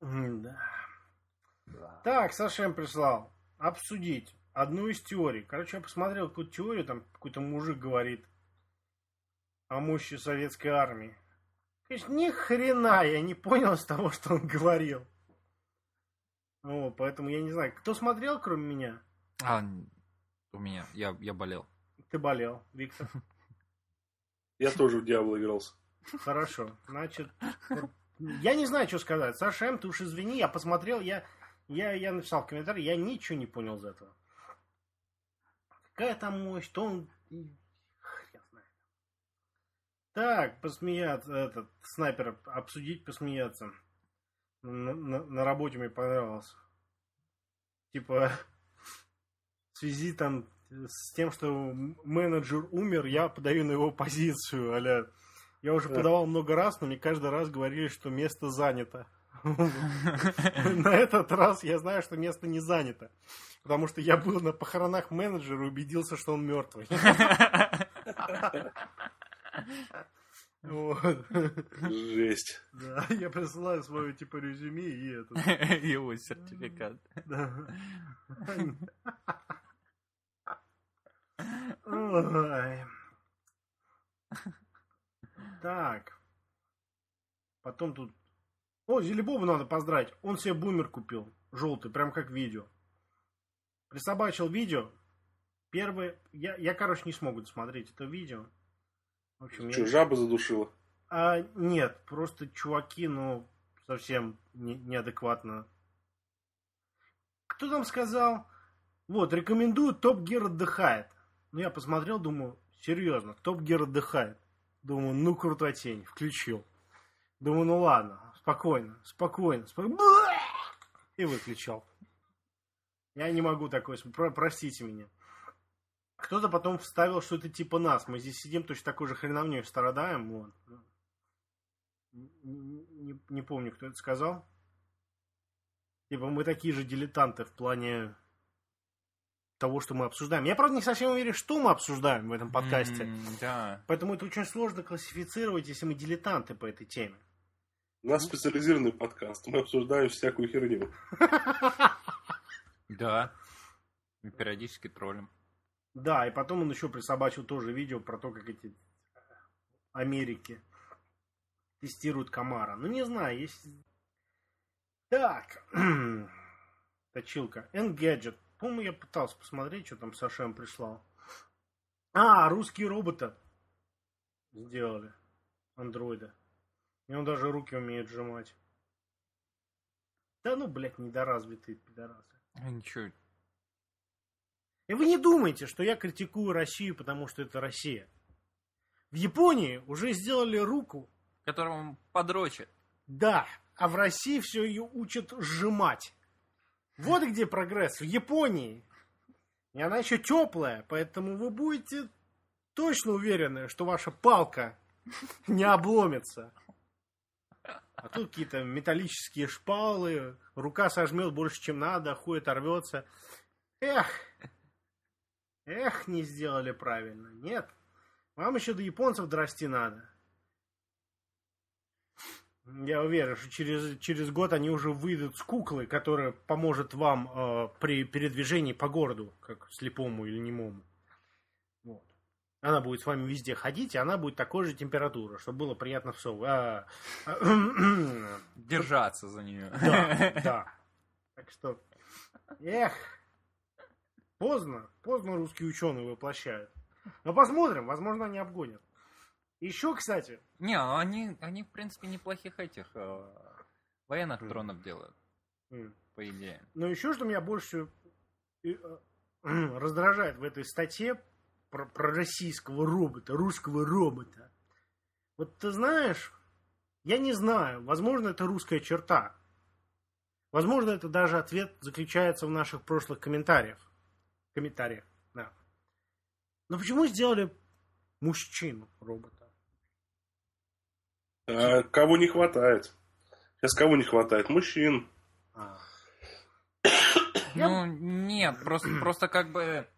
Да. Так, Сашем прислал обсудить одну из теорий. Короче, я посмотрел какую-то теорию, там какой-то мужик говорит о мощи советской армии. Конечно, ни хрена я не понял с того, что он говорил. О, поэтому я не знаю, кто смотрел, кроме меня? А, у меня, я, я болел. Ты болел, Виктор. Я тоже в Диабло игрался. Хорошо, значит, я не знаю, что сказать. Саша М, ты уж извини, я посмотрел, я, я, я написал в комментарии, я ничего не понял из этого. Какая там мощь, что он... Хрен знает. Так, посмеяться, этот, снайпер, обсудить, посмеяться. На, на, на работе мне понравилось. Типа, в связи там с тем, что менеджер умер, я подаю на его позицию, аля. Я уже подавал много раз, но мне каждый раз говорили, что место занято. На этот раз я знаю, что место не занято. Потому что я был на похоронах менеджера и убедился, что он мертвый. Вот. Жесть. Да, я присылаю свое типа резюме и это. Его сертификат. Да. Ой. Так. Потом тут... О, Зелебобу надо поздравить. Он себе бумер купил. Желтый, прям как видео. Присобачил видео. Первый... Я, я короче, не смогу досмотреть это видео. В общем, Что, я... жаба задушила? А, нет, просто чуваки, ну, совсем не, неадекватно. Кто там сказал? Вот, рекомендую Топ Гир отдыхает. Ну, я посмотрел, думаю, серьезно, Топ Гир отдыхает. Думаю, ну, крутотень, включил. Думаю, ну ладно, спокойно, спокойно, спокойно. И выключал. Я не могу такой, про- простите меня. Кто-то потом вставил, что это типа нас. Мы здесь сидим точно такой же хреновней страдаем. Вот. Не- не помню, кто это сказал. Типа мы такие же дилетанты в плане того, что мы обсуждаем. Я, правда, не совсем уверен, что мы обсуждаем в этом подкасте. М, Да. Поэтому это очень сложно классифицировать, если мы дилетанты по этой теме. У нас специализированный подкаст. Мы обсуждаем всякую херню. Да. И периодически троллим. Да, и потом он еще присобачил тоже видео про то, как эти Америки тестируют комара. Ну, не знаю, есть... Так. Точилка. Engadget. По-моему, я пытался посмотреть, что там Сашем прислал. А, русские роботы сделали. Андроида. И он даже руки умеет сжимать. Да ну, блядь, недоразвитые пидорасы. А Ничего. И вы не думайте, что я критикую Россию, потому что это Россия. В Японии уже сделали руку, Которому подрочит. да, а в России все ее учат сжимать. Вот где прогресс, в Японии. И она еще теплая, поэтому вы будете точно уверены, что ваша палка не обломится. А тут какие-то металлические шпалы, рука сожмет больше, чем надо, хуй оторвется. Эх, эх, не сделали правильно. Нет, вам еще до японцев дорасти надо. Я уверен, что через, через год они уже выйдут с куклой, которая поможет вам э, при передвижении по городу, как слепому или немому. Вот. Она будет с вами везде ходить, и она будет такой же температуры, чтобы было приятно всовывать. А, а, Держаться за нее. да, да. Так что, эх, поздно, поздно русские ученые воплощают. Но посмотрим, возможно, они обгонят. Еще, кстати, Не, ну они, они, в принципе, неплохих этих э, военных Мгм. дронов делают, м, по идее. но еще что меня больше всего, э, э, раздражает в этой статье про, про российского робота, русского робота. Вот ты знаешь, я не знаю, возможно, это русская черта. Возможно, это даже ответ заключается в наших прошлых комментариях. Комментариях, да. Но почему сделали мужчину робота? А кого не хватает? Сейчас кого не хватает? Мужчин. А. Ну, нет, просто, просто как бы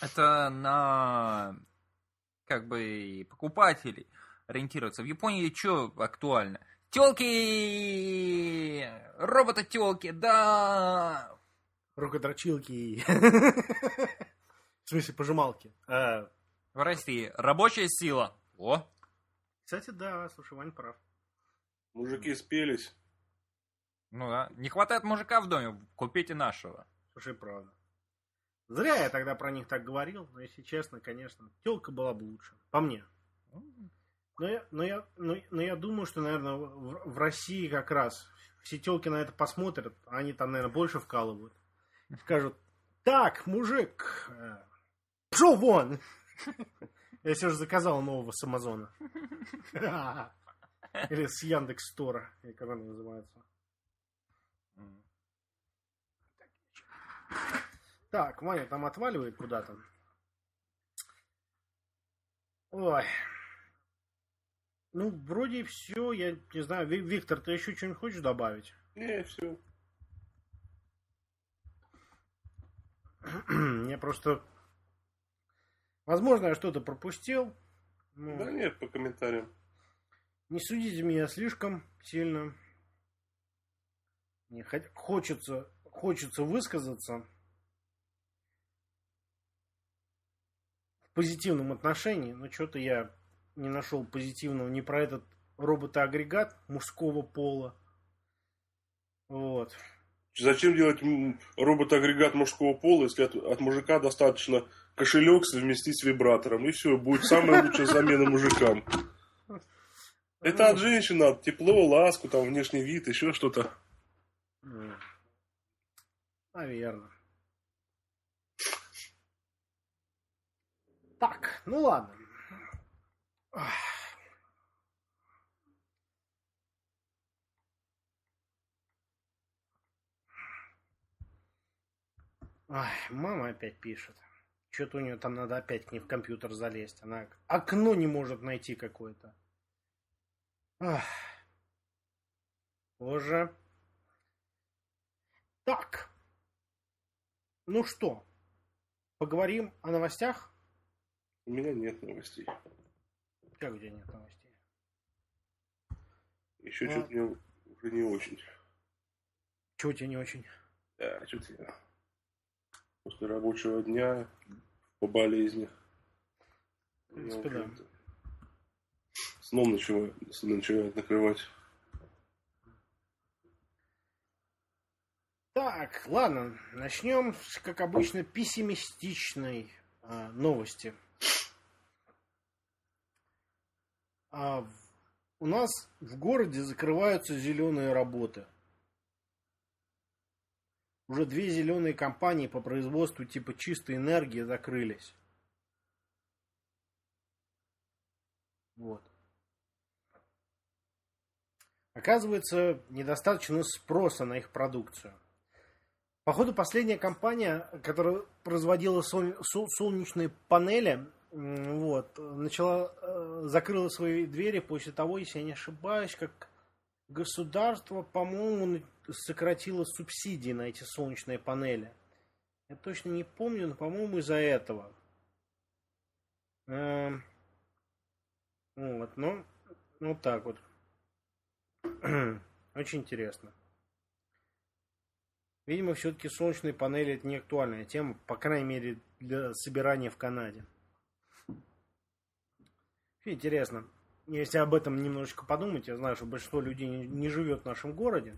это на как бы и покупателей ориентироваться. В Японии что актуально? Телки! Робототелки, да! Рукодрочилки. В смысле, пожималки. А, В России рабочая сила. О, Кстати, да, слушай, Вань прав. Мужики спелись. ну да. Не хватает мужика в доме, купите нашего. Слушай, правда. Зря я тогда про них так говорил, но если честно, конечно, телка была бы лучше. По мне. Но я, но я, но, но я думаю, что, наверное, в, в России как раз все телки на это посмотрят, а они там, наверное, больше вкалывают. Скажут, так, мужик, э, пшел вон! Я все же заказал нового с Амазона. Или с Яндекс Стора, или как он называется. Так, Ваня там отваливает куда-то. Ой. Ну, вроде все. Я не знаю. Ви- Виктор, ты еще что-нибудь хочешь добавить? Не, все. Я просто... Возможно, я что-то пропустил. Ну, Да нет, по комментариям. Не судите меня слишком сильно. Мне хот- хочется, хочется высказаться в позитивном отношении, но что-то я не нашел позитивного ни про этот робота-агрегат мужского пола. Вот. Зачем делать робот-агрегат мужского пола, если от, от мужика достаточно кошелек совместить с вибратором, и все, будет самая лучшая замена мужикам. Это от женщин надо, тепло, ласку, там внешний вид, еще что-то. Наверное. Так, ну ладно. Ай, мама опять пишет. Что-то у нее там надо опять к ней в компьютер залезть. Она окно не может найти какое-то. Боже. Так. Ну что, поговорим о новостях? У меня нет новостей. Как у тебя нет новостей? Еще А. что-то мне уже не очень. Чего у тебя не очень? Да, что-то я после рабочего дня по болезни. В принципе, да. как-то Сном начинает, начинает накрывать. Так, ладно, начнем с, как обычно, пессимистичной а, новости. А, в- у нас в городе закрываются зеленые работы. Уже две зеленые компании по производству типа чистой энергии закрылись. Вот. Оказывается, недостаточно спроса на их продукцию. Походу, последняя компания, которая производила солнечные панели, вот, начала, э, закрыла свои двери после того, если я не ошибаюсь, как государство, по-моему, сократило субсидии на эти солнечные панели. Я точно не помню, но, по-моему, из-за этого. Эм, Вот, ну, вот так вот. Очень интересно. Видимо, все-таки солнечные панели это не актуальная тема, по крайней мере, для собирания в Канаде. Интересно, если об этом немножечко подумать, я знаю, что большинство людей не, живет в нашем городе.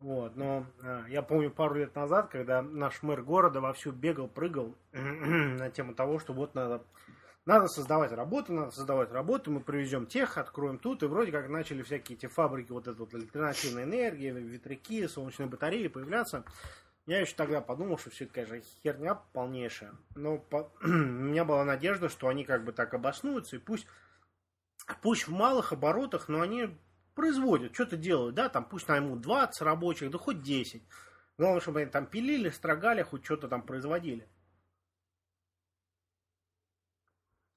Вот, но э, я помню пару лет назад, когда наш мэр города вовсю бегал, прыгал на тему того, что вот надо, надо создавать работу, надо создавать работу, мы привезем тех, откроем тут, и вроде как начали всякие эти фабрики, вот эта вот альтернативная энергия, ветряки, солнечные батареи появляться. Я еще тогда подумал, что все это, конечно, херня полнейшая. Но по- у меня была надежда, что они как бы так обоснуются, и пусть, пусть в малых оборотах, но они производят, что-то делают, да, там пусть наймут 20 рабочих, да хоть 10. Главное, чтобы они там пилили, строгали, хоть что-то там производили.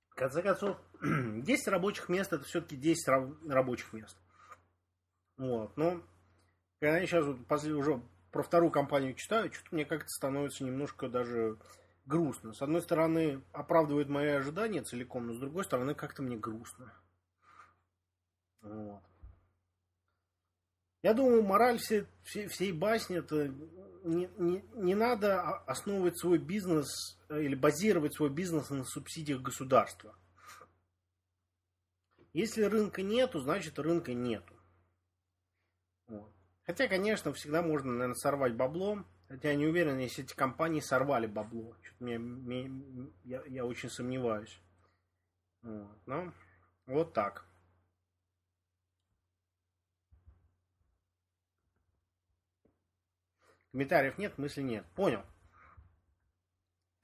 В конце концов, 10 рабочих мест это все-таки 10 раб- рабочих мест. Вот, но когда я сейчас вот уже про вторую компанию читаю, что-то мне как-то становится немножко даже грустно. С одной стороны, оправдывает мои ожидания целиком, но с другой стороны, как-то мне грустно. Вот. Я думаю, мораль всей, всей, всей басни это не, не, не надо основывать свой бизнес э, или базировать свой бизнес на субсидиях государства. Если рынка нету, значит рынка нету. Вот. Хотя, конечно, всегда можно, наверное, сорвать бабло. Хотя я не уверен, если эти компании сорвали бабло. Мне, мне, я, я очень сомневаюсь. Вот. Но вот так. Комментариев нет, мысли нет. Понял.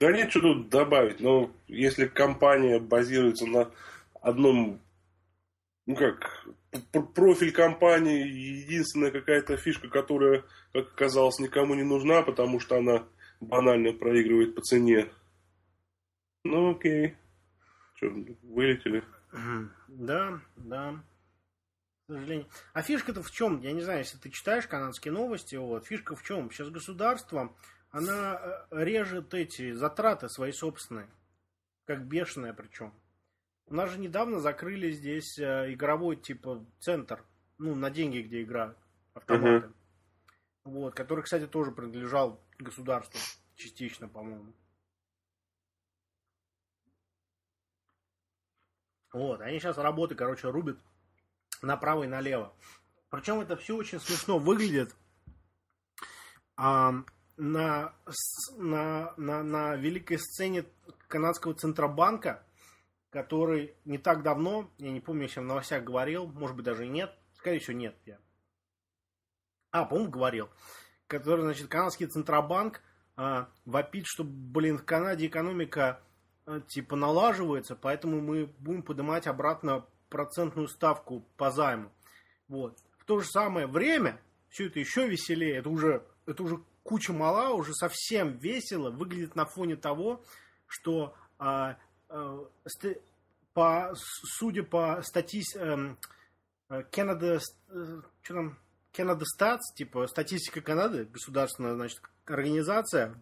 Да нет, что тут добавить. Но если компания базируется на одном, ну как, профиль компании, единственная какая-то фишка, которая, как оказалось, никому не нужна, потому что она банально проигрывает по цене. Ну окей. Что, вылетели? Да, да к сожалению. А фишка-то в чем? Я не знаю, если ты читаешь канадские новости, вот, фишка в чем? Сейчас государство, она э, режет эти затраты свои собственные. Как бешеная причем. У нас же недавно закрыли здесь э, игровой типа центр. Ну, на деньги, где играют автоматы. Uh-huh. Вот, который, кстати, тоже принадлежал государству. Частично, по-моему. Вот, они сейчас работы, короче, рубят направо и налево. Причем это все очень смешно выглядит. А, на, на, на, на великой сцене канадского Центробанка, который не так давно, я не помню, если в новостях говорил, может быть даже и нет, скорее всего нет я. А, по-моему, говорил. Который, значит, канадский Центробанк а, вопит, что, блин, в Канаде экономика а, типа налаживается, поэтому мы будем поднимать обратно процентную ставку по займу. Вот. В то же самое время, все это еще веселее, это уже, это уже куча мала, уже совсем весело выглядит на фоне того, что а, а, по, судя по статистике Canada, э, что там, Canada Stats, типа статистика Канады, государственная значит, организация,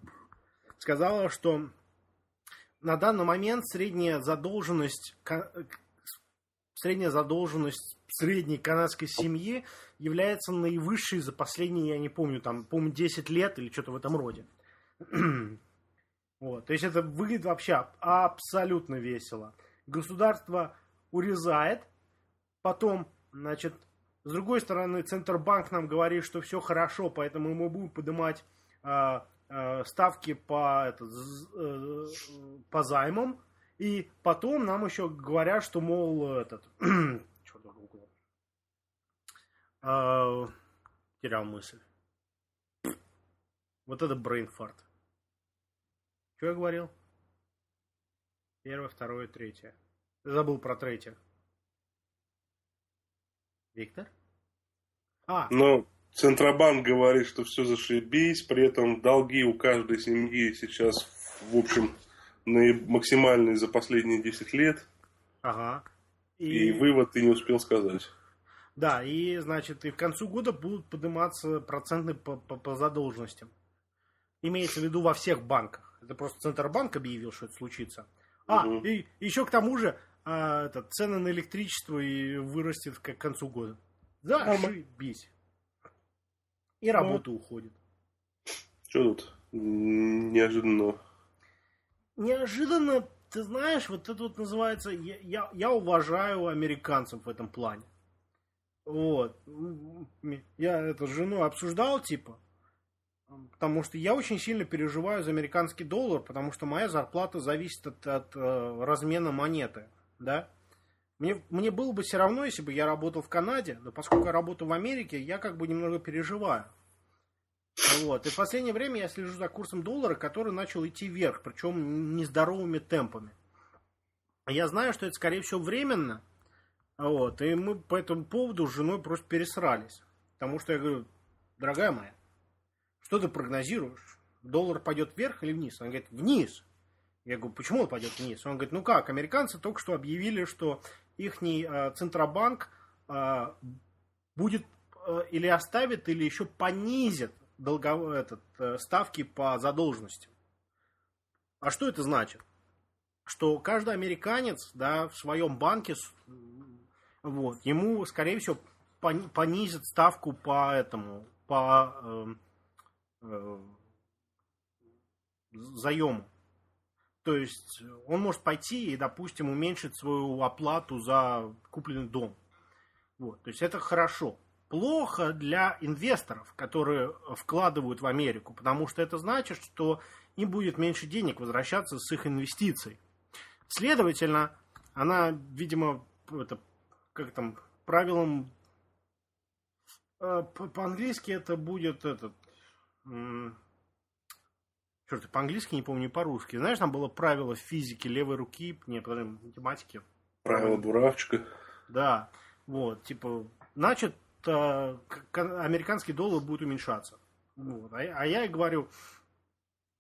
сказала, что на данный момент средняя задолженность средняя задолженность средней канадской семьи является наивысшей за последние, я не помню, там, помню, 10 лет или что-то в этом роде. вот. То есть это выглядит вообще абсолютно весело. Государство урезает, потом, значит, с другой стороны, Центробанк нам говорит, что все хорошо, поэтому мы будем поднимать э, э, ставки по, это, э, по займам, и потом нам еще говорят, что, мол, этот... Черт, Google. А, терял мысль. Вот это брейнфарт. Что я говорил? Первое, второе, третье. Забыл про третье. Виктор? А. Но Центробанк говорит, что все зашибись, при этом долги у каждой семьи сейчас, в общем, максимальный за последние 10 лет. Ага. И... и вывод ты не успел сказать. Да, и значит, и в концу года будут подниматься проценты по, по, по задолженностям. Имеется в виду во всех банках. Это просто Центробанк объявил, что это случится. А, угу. и еще к тому же а, это, цены на электричество и вырастет к концу года. Зашибись. И работа ну, уходит. Что тут неожиданного? Неожиданно, ты знаешь, вот это вот называется, я, я, я уважаю американцев в этом плане. Вот. Я это с женой обсуждал, типа, потому что я очень сильно переживаю за американский доллар, потому что моя зарплата зависит от, от э, размена монеты, да. Мне, мне было бы все равно, если бы я работал в Канаде, но поскольку я работаю в Америке, я как бы немного переживаю. Вот. И в последнее время я слежу за курсом доллара, который начал идти вверх, причем нездоровыми темпами. Я знаю, что это, скорее всего, временно. Вот. И мы по этому поводу с женой просто пересрались. Потому что я говорю, дорогая моя, что ты прогнозируешь? Доллар пойдет вверх или вниз? Она говорит, вниз. Я говорю, почему он пойдет вниз? Он говорит, ну как, американцы только что объявили, что их э, Центробанк э, будет э, или оставит, или еще понизит долговой этот, э, ставки по задолженности. А что это значит? Что каждый американец да, в своем банке, вот, ему, скорее всего, пони- понизит ставку по этому, по эм, э, заему. То есть он может пойти и, допустим, уменьшить свою оплату за купленный дом. Вот. То есть это хорошо. Плохо для инвесторов, которые вкладывают в Америку, потому что это значит, что им будет меньше денег возвращаться с их инвестиций. Следовательно, она, видимо, это, как там, правилам э, по- по-английски это будет этот черт, по-английски не помню, по-русски. Знаешь, там было правило в физике левой руки, не, подожди, в математике. Правило буравчика. Да, вот, типа, значит, американский доллар будет уменьшаться. Вот. А, а я и говорю,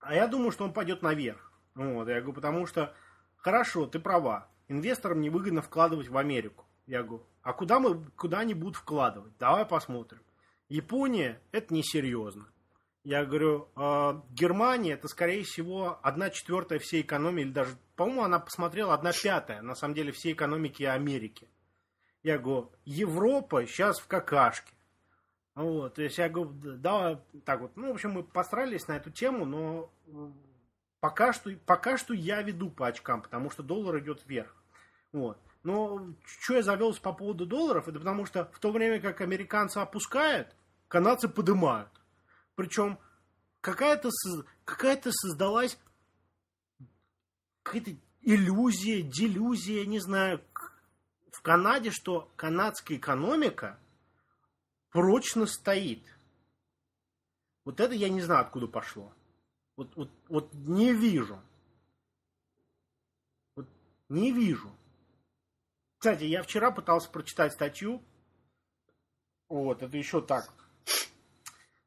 а я думаю, что он пойдет наверх. Вот, я говорю, потому что, хорошо, ты права, инвесторам невыгодно вкладывать в Америку. Я говорю, а куда, мы, куда они будут вкладывать? Давай посмотрим. Япония, это несерьезно. Я говорю, «А, Германия, это, скорее всего, одна четвертая всей экономии, или даже, по-моему, она посмотрела одна пятая, на самом деле, всей экономики Америки. Я говорю, Европа сейчас в какашке. Вот, то есть я говорю, да, так вот, ну, в общем, мы постарались на эту тему, но э, пока что, пока что я веду по очкам, потому что доллар идет вверх. Вот. Но что я завелся по поводу долларов, это потому что в то время как американцы опускают, канадцы поднимают. Причем какая-то какая-то создалась какая-то иллюзия, делюзия, не знаю, в Канаде, что канадская экономика прочно стоит. Вот это я не знаю, откуда пошло. Вот, вот, вот не вижу. Вот не вижу. Кстати, я вчера пытался прочитать статью. Вот, это еще так.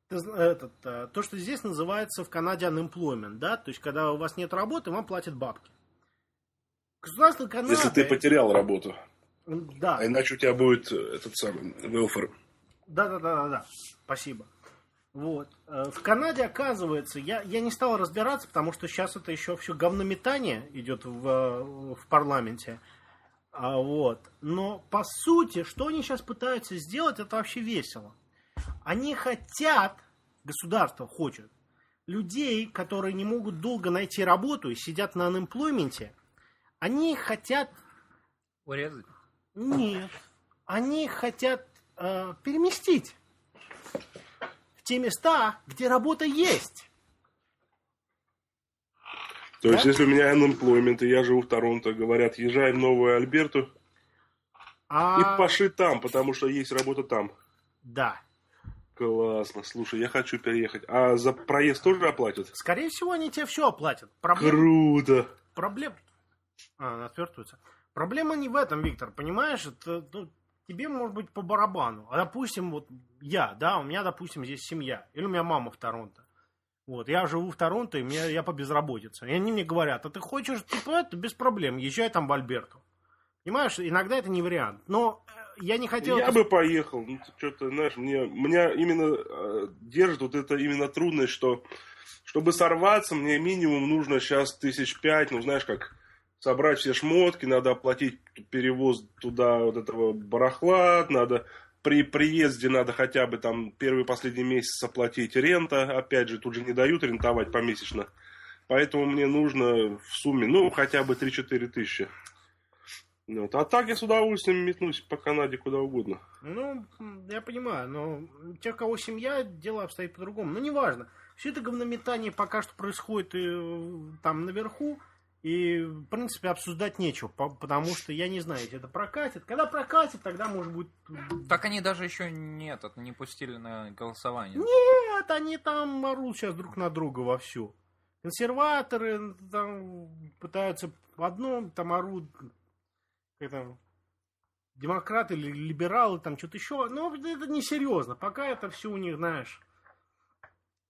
Этот, э, то, что здесь называется в Канаде unemployment, да, то есть когда у вас нет работы, вам платят бабки. Государство Канады... Если ты потерял работу. Да, А иначе у тебя будет э, этот самый велфер. Да, да, да, да, да. Спасибо. Вот. Э, В Канаде, оказывается, я, я не стал разбираться, потому что сейчас это еще все говнометание идет в, э, в парламенте. А, вот. Но по сути, что они сейчас пытаются сделать, это вообще весело. Они хотят, государство хочет, людей, которые не могут долго найти работу и сидят на unemployment, они хотят Урезать? Нет. Они хотят э, переместить в те места, где работа есть. То есть, Да? если у меня unemployment, и я живу в Торонто, говорят, езжай в Новую Альберту А, и поши там, потому что есть работа там. Да. Классно. Слушай, я хочу переехать. А за проезд тоже оплатят? Скорее всего, они тебе все оплатят. Проблем... Круто. Проблем... А, она отвертывается. Проблема не в этом, Виктор, понимаешь? Это, ну, тебе может быть по барабану. А допустим, вот я, да, у меня, допустим, здесь семья. Или у меня мама в Торонто. Вот, я живу в Торонто, и мне, я по безработице. И они мне говорят, а ты хочешь, типа, это без проблем, езжай там в Альберту. Понимаешь, иногда это не вариант. Но э, я не хотел... Я бы поехал. Ну, что-то, знаешь, мне, меня именно э, держит вот это именно трудность, что чтобы сорваться, мне минимум нужно сейчас тысяч пять, ну, знаешь, как собрать все шмотки, надо оплатить перевоз туда вот этого барахла, надо при приезде надо хотя бы там первый последний месяц оплатить рента, опять же, тут же не дают рентовать помесячно. Поэтому мне нужно в сумме, ну, хотя бы 3-4 тысячи. Вот. А так я с удовольствием метнусь по Канаде куда угодно. Ну, я понимаю, но у тех, у кого семья, дело обстоит по-другому. Ну, неважно. Все это говнометание пока что происходит и, э, там наверху, и, в принципе, обсуждать нечего, по- потому что я не знаю, это прокатит. Когда прокатит, тогда, может быть... Так они даже еще не, этот, не пустили на голосование. Нет, они там орут сейчас друг на друга вовсю. Консерваторы там пытаются в одном, там орут как там, демократы или либералы, там что-то еще. Но это несерьезно. Пока это все у них, знаешь,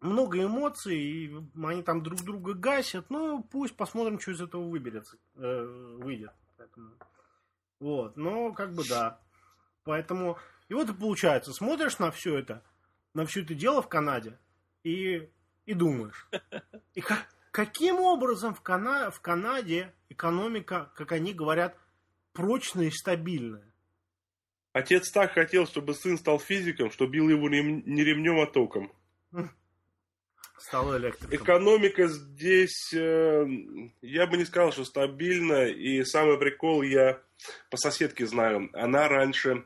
много эмоций, и они там друг друга гасят. Ну, пусть посмотрим, что из этого выберется, э, выйдет. Поэтому, вот, но как бы да. Поэтому, и вот и получается, смотришь на все это, на все это дело в Канаде, и, и думаешь, и ка- каким образом в, Кана- в Канаде экономика, как они говорят, прочная и стабильная? Отец так хотел, чтобы сын стал физиком, что бил его рем- не ремнем, а током. Стал электриком. Экономика здесь, э, я бы не сказал, что стабильна. И самый прикол, я по соседке знаю, она раньше,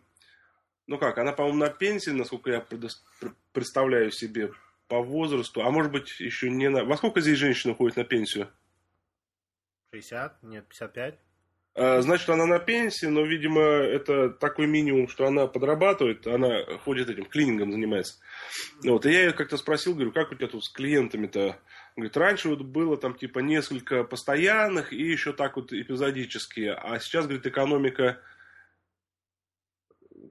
ну как, она, по-моему, на пенсии, насколько я представляю себе по возрасту, а может быть еще не на... Во сколько здесь женщина ходит на пенсию? 60? Нет, 55? А, Значит, она на пенсии, но, видимо, это такой минимум, что она подрабатывает, она ходит этим, клинингом занимается. Вот, и я ее как-то спросил, говорю, как у тебя тут с клиентами-то? Говорит, раньше вот было там типа несколько постоянных и еще так вот эпизодические, а сейчас, говорит, экономика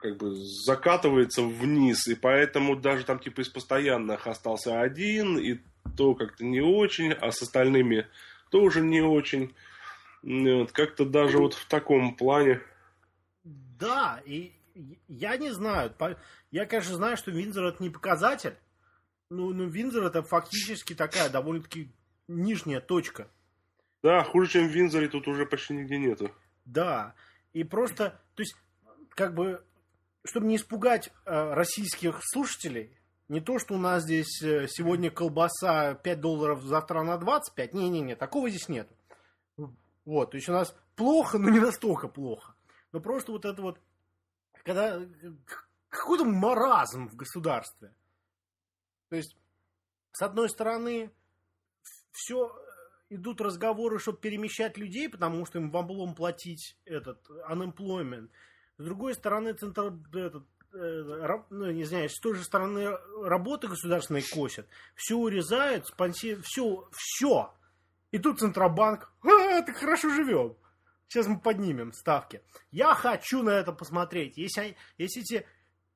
как бы закатывается вниз, и поэтому даже там типа из постоянных остался один, и то как-то не очень, а с остальными тоже не очень. Ну, Вот, как-то даже вот в таком плане. Да, и я не знаю. Я, конечно, знаю, что Винзор это не показатель. Ну, ну Винзор это фактически такая довольно-таки нижняя точка. Да, хуже, чем в Винзоре, тут уже почти нигде нету. Да. И просто, то есть, как бы, чтобы не испугать э, российских слушателей, не то, что у нас здесь э, сегодня колбаса 5 долларов, завтра на 25. Не-не-не, такого здесь нет. Вот, то есть у нас плохо, но не настолько плохо. Но просто вот это вот, когда э, какой-то маразм в государстве. То есть, с одной стороны, все идут разговоры, чтобы перемещать людей, потому что им в облом платить этот unemployment. С другой стороны, центр, этот, э, ну, не знаю, с той же стороны работы государственные косят. Все урезают, спонси... все, все. И тут Центробанк, а, так хорошо живем. Сейчас мы поднимем ставки. Я хочу на это посмотреть. Если, если эти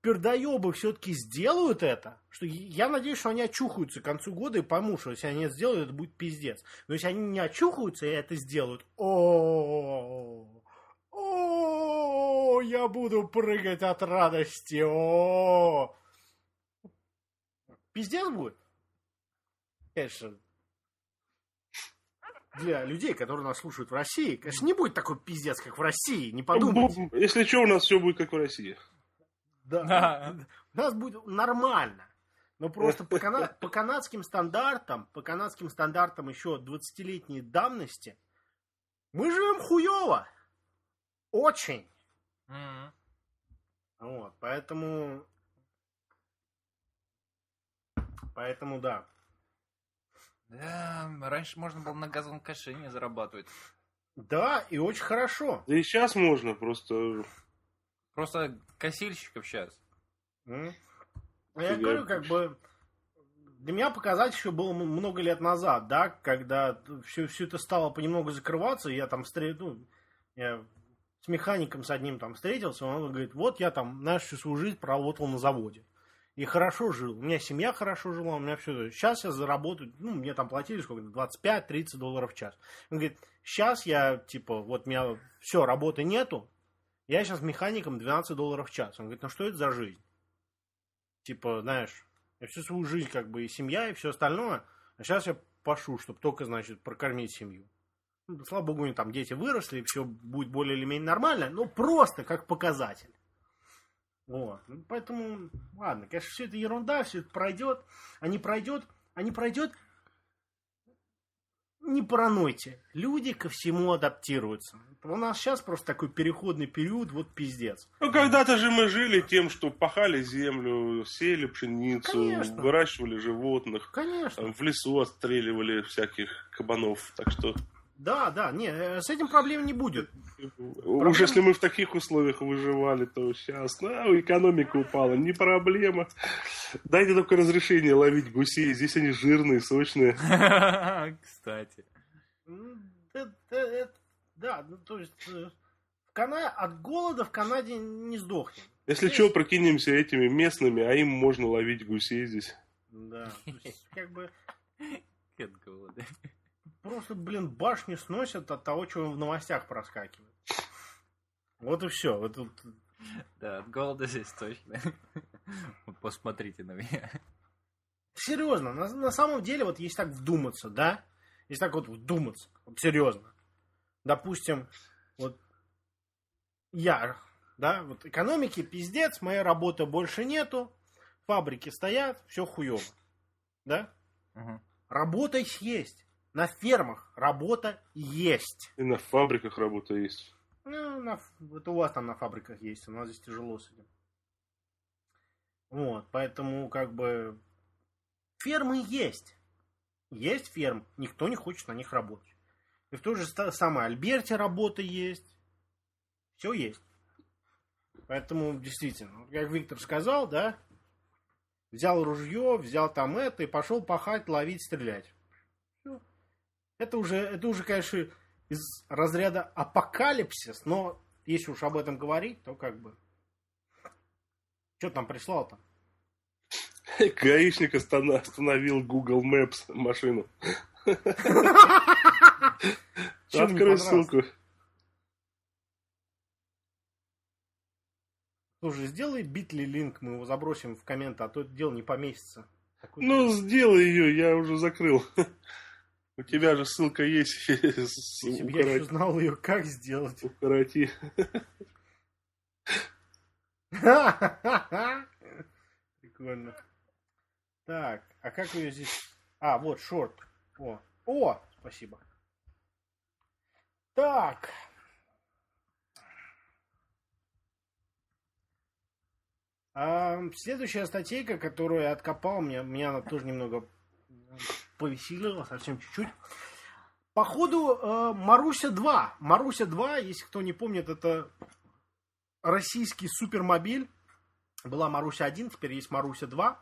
пердоебы все-таки сделают это, что я надеюсь, что они очухаются к концу года и поймут, что если они это сделают, это будет пиздец. Но если они не очухаются и это сделают, о, о, я буду прыгать от радости, о, пиздец будет. Конечно, для людей, которые нас слушают в России, конечно, не будет такой пиздец, как в России, не подумайте. Если что, у нас все будет как в России. Да. У нас будет нормально. Но просто по, кана- по канадским стандартам, по канадским стандартам еще 20-летней давности, мы живем хуево. Очень. М. Вот, поэтому... Поэтому да. Да, раньше можно было на газовом кошельке зарабатывать. Да, и очень хорошо. Да и сейчас можно, просто... Просто косильщиков сейчас. М? Ну, Я говорю, как бы для меня показать еще было много лет назад, да, когда все, все это стало понемногу закрываться, и я там встр- ну, я с механиком с одним там встретился, он говорит, вот я там, знаешь, всю свою жизнь проработал на заводе. И хорошо жил. У меня семья хорошо жила, у меня все. Сейчас я заработаю, ну, мне там платили сколько, 25-30 долларов в час. Он говорит, сейчас я, типа, вот у меня все, работы нету, я сейчас механиком 12 долларов в час. Он говорит, ну что это за жизнь? Типа, знаешь, я всю свою жизнь как бы и семья, и все остальное, а сейчас я пашу, чтобы только, значит, прокормить семью. Ну, слава богу, там дети выросли, и все будет более или менее нормально, но просто как показатель. Вот. Ну, Поэтому, ладно, конечно, все это ерунда, все это пройдет, а не пройдет, а не пройдет, не паранойте. Люди ко всему адаптируются. У нас сейчас просто такой переходный период, вот пиздец. Ну, когда-то же мы жили тем, что пахали землю, сеяли пшеницу, Конечно. выращивали животных, Конечно. там, в лесу отстреливали всяких кабанов. Так что Да, да, не, э, с этим проблем не будет. уж если мы в таких условиях выживали, то сейчас, ну, экономика упала, не проблема. Дайте только разрешение ловить гусей, здесь они жирные, сочные. Кстати. М, э, Да, ну, то есть э, в Кана... от голода в Канаде не сдохнем. Если Здесь- что, прикинемся этими местными, а им можно ловить гусей здесь. Да, то есть, как бы От голода. Просто, блин, башню сносят от того, что в новостях проскакивает. Вот и все. Вот тут Да, от голода здесь точно. Вот Посмотрите на меня. Серьезно, на, на самом деле, вот если так вдуматься, да? Если так вот вдуматься, вот серьезно. Допустим, вот я, Да, вот экономики пиздец, моей работы больше нету, фабрики стоят, все хуево. Да? Мгм. Работа есть. На фермах работа есть. И на фабриках работа есть. Ну, на это у вас там на фабриках есть, у нас здесь тяжело с этим. Вот, поэтому как бы фермы есть. Есть ферм, никто не хочет на них работать. И в той же самой Альберте работа есть. Все есть. Поэтому, действительно, как Виктор сказал, да, взял ружье, взял там это и пошел пахать, ловить, стрелять. Это уже, это уже, конечно, из разряда апокалипсис, но если уж об этом говорить, то как бы... Что там прислал-то? Гаишник остановил Google Maps машину. Открой ссылку. Слушай, сделай битли линк, мы его забросим в комменты, а то это дело не поместится. Ну, сделай ее, я уже закрыл. У тебя же ссылка есть. с- Если бы я еще знал ее, как сделать. Укороти. Прикольно. Так, а как ее здесь... А, вот, шорт. О, о, спасибо. Так. А, следующая статейка, которую я откопал, меня, меня она тоже немного повеселила, совсем чуть-чуть. Походу, э, Маруся 2. Маруся 2, если кто не помнит, это российский супермобиль. Была Маруся 1, теперь есть Маруся 2,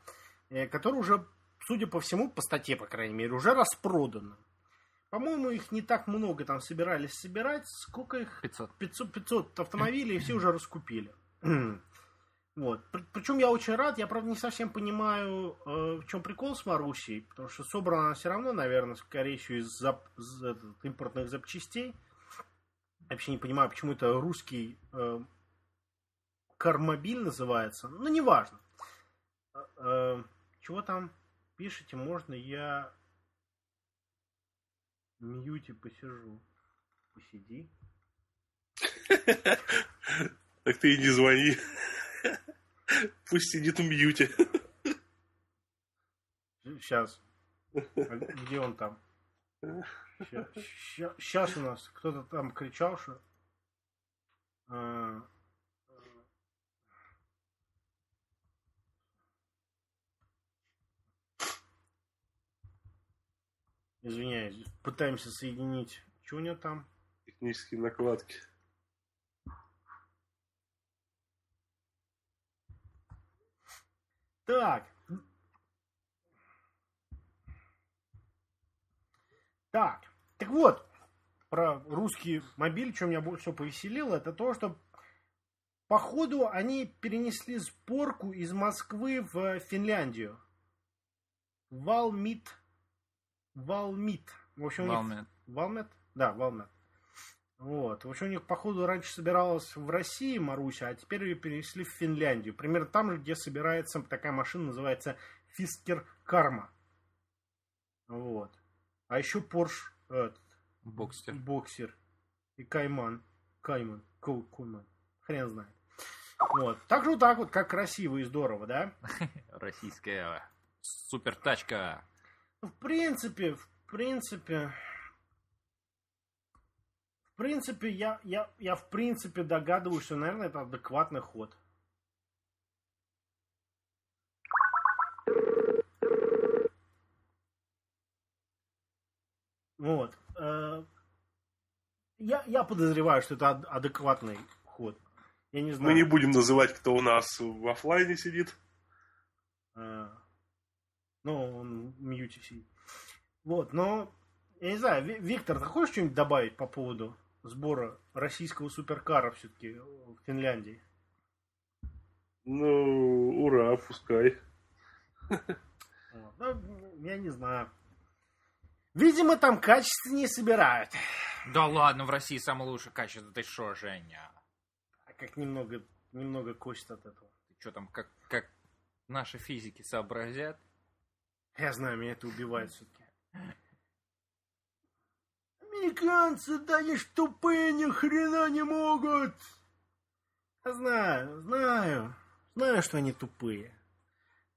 э, которая уже, судя по всему, по статье, по крайней мере, уже распродана. По-моему, их не так много там собирались собирать. Сколько их? 500. 500, 500 автомобилей, и все уже раскупили. Вот. Причем я очень рад. Я, правда, не совсем понимаю, э, в чем прикол с Марусей, потому что собрана она все равно, наверное, скорее всего, из, зап- из, этот, импортных запчастей. Вообще не понимаю, почему это русский э, кармобиль называется. Ну, неважно. Э, э, чего там пишете? Можно я в мьюте посижу? Посиди. Так ты и не звони. Пусть сидит в мьюте. Сейчас. где он там? Сейчас у нас кто-то там кричал, что... а, Извиняюсь, пытаемся соединить. Что у него там? Технические накладки. Так. Так. Так вот, про русский мобиль, что меня больше всего повеселило, это то, что походу они перенесли сборку из Москвы в Финляндию. Валмит. Валмит. В общем, Валмет. Валмет? Да, Валмет. Вот. В общем, у них, походу, раньше собиралась в России Маруся, а теперь ее перенесли в Финляндию. Примерно там же, где собирается такая машина, называется Фискер Карма. Вот. А еще Порш этот, Бокстер. и Боксер, и Кайман. Кайман. Ку- Куман. Хрен знает. Вот. Так же вот так вот, как красиво и здорово, да? Российская супер тачка. Ну, В принципе, в принципе... В принципе, я, я, я в принципе догадываюсь, что, наверное, это адекватный ход. Вот. э, Я, я подозреваю, что это ад- адекватный ход. Я не знаю. Мы не будем называть, кто у нас в офлайне сидит. А, Ну, он в мьюте сидит. Вот, но, я не знаю, Ви- Виктор, ты хочешь что-нибудь добавить по поводу сбора российского суперкара все-таки в Финляндии? Ну, ура, пускай. Ну, я не знаю. Видимо, там качественнее собирают. Да ладно, в России самое лучшее качество. Ты шо, Женя? А как немного, немного косит от этого. Ты что там, как, как наши физики сообразят? Я знаю, меня это убивает все-таки. Американцы, да они ж тупые, ни хрена не могут. Знаю, знаю. Знаю, что они тупые.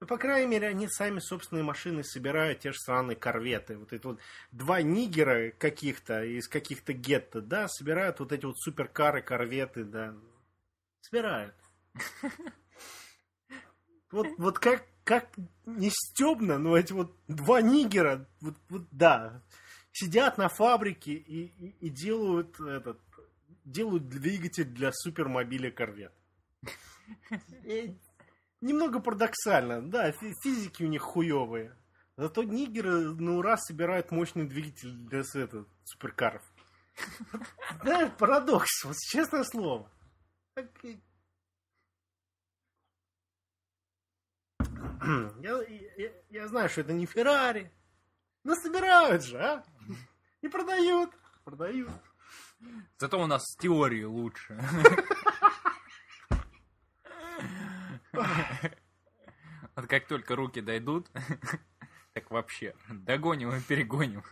Но, по крайней мере, они сами собственные машины собирают, те же странные корветы. Вот эти вот два нигера каких-то из каких-то гетто, да, собирают вот эти вот суперкары, корветы, да. Собирают. Вот, вот как, как не стебно, но эти вот два нигера, вот, вот да, сидят на фабрике и, и, и делают этот, делают двигатель для супермобиля корвет. Немного парадоксально, да, фи- физики у них хуевые. Зато нигеры на ура собирают мощный двигатель для это, суперкаров. Да, парадокс, вот честное слово. Я, я- я знаю, что это не Феррари, но собирают же, а? И продают, продают. Зато у нас теории лучше. Вот как только руки дойдут, так вообще догоним и перегоним.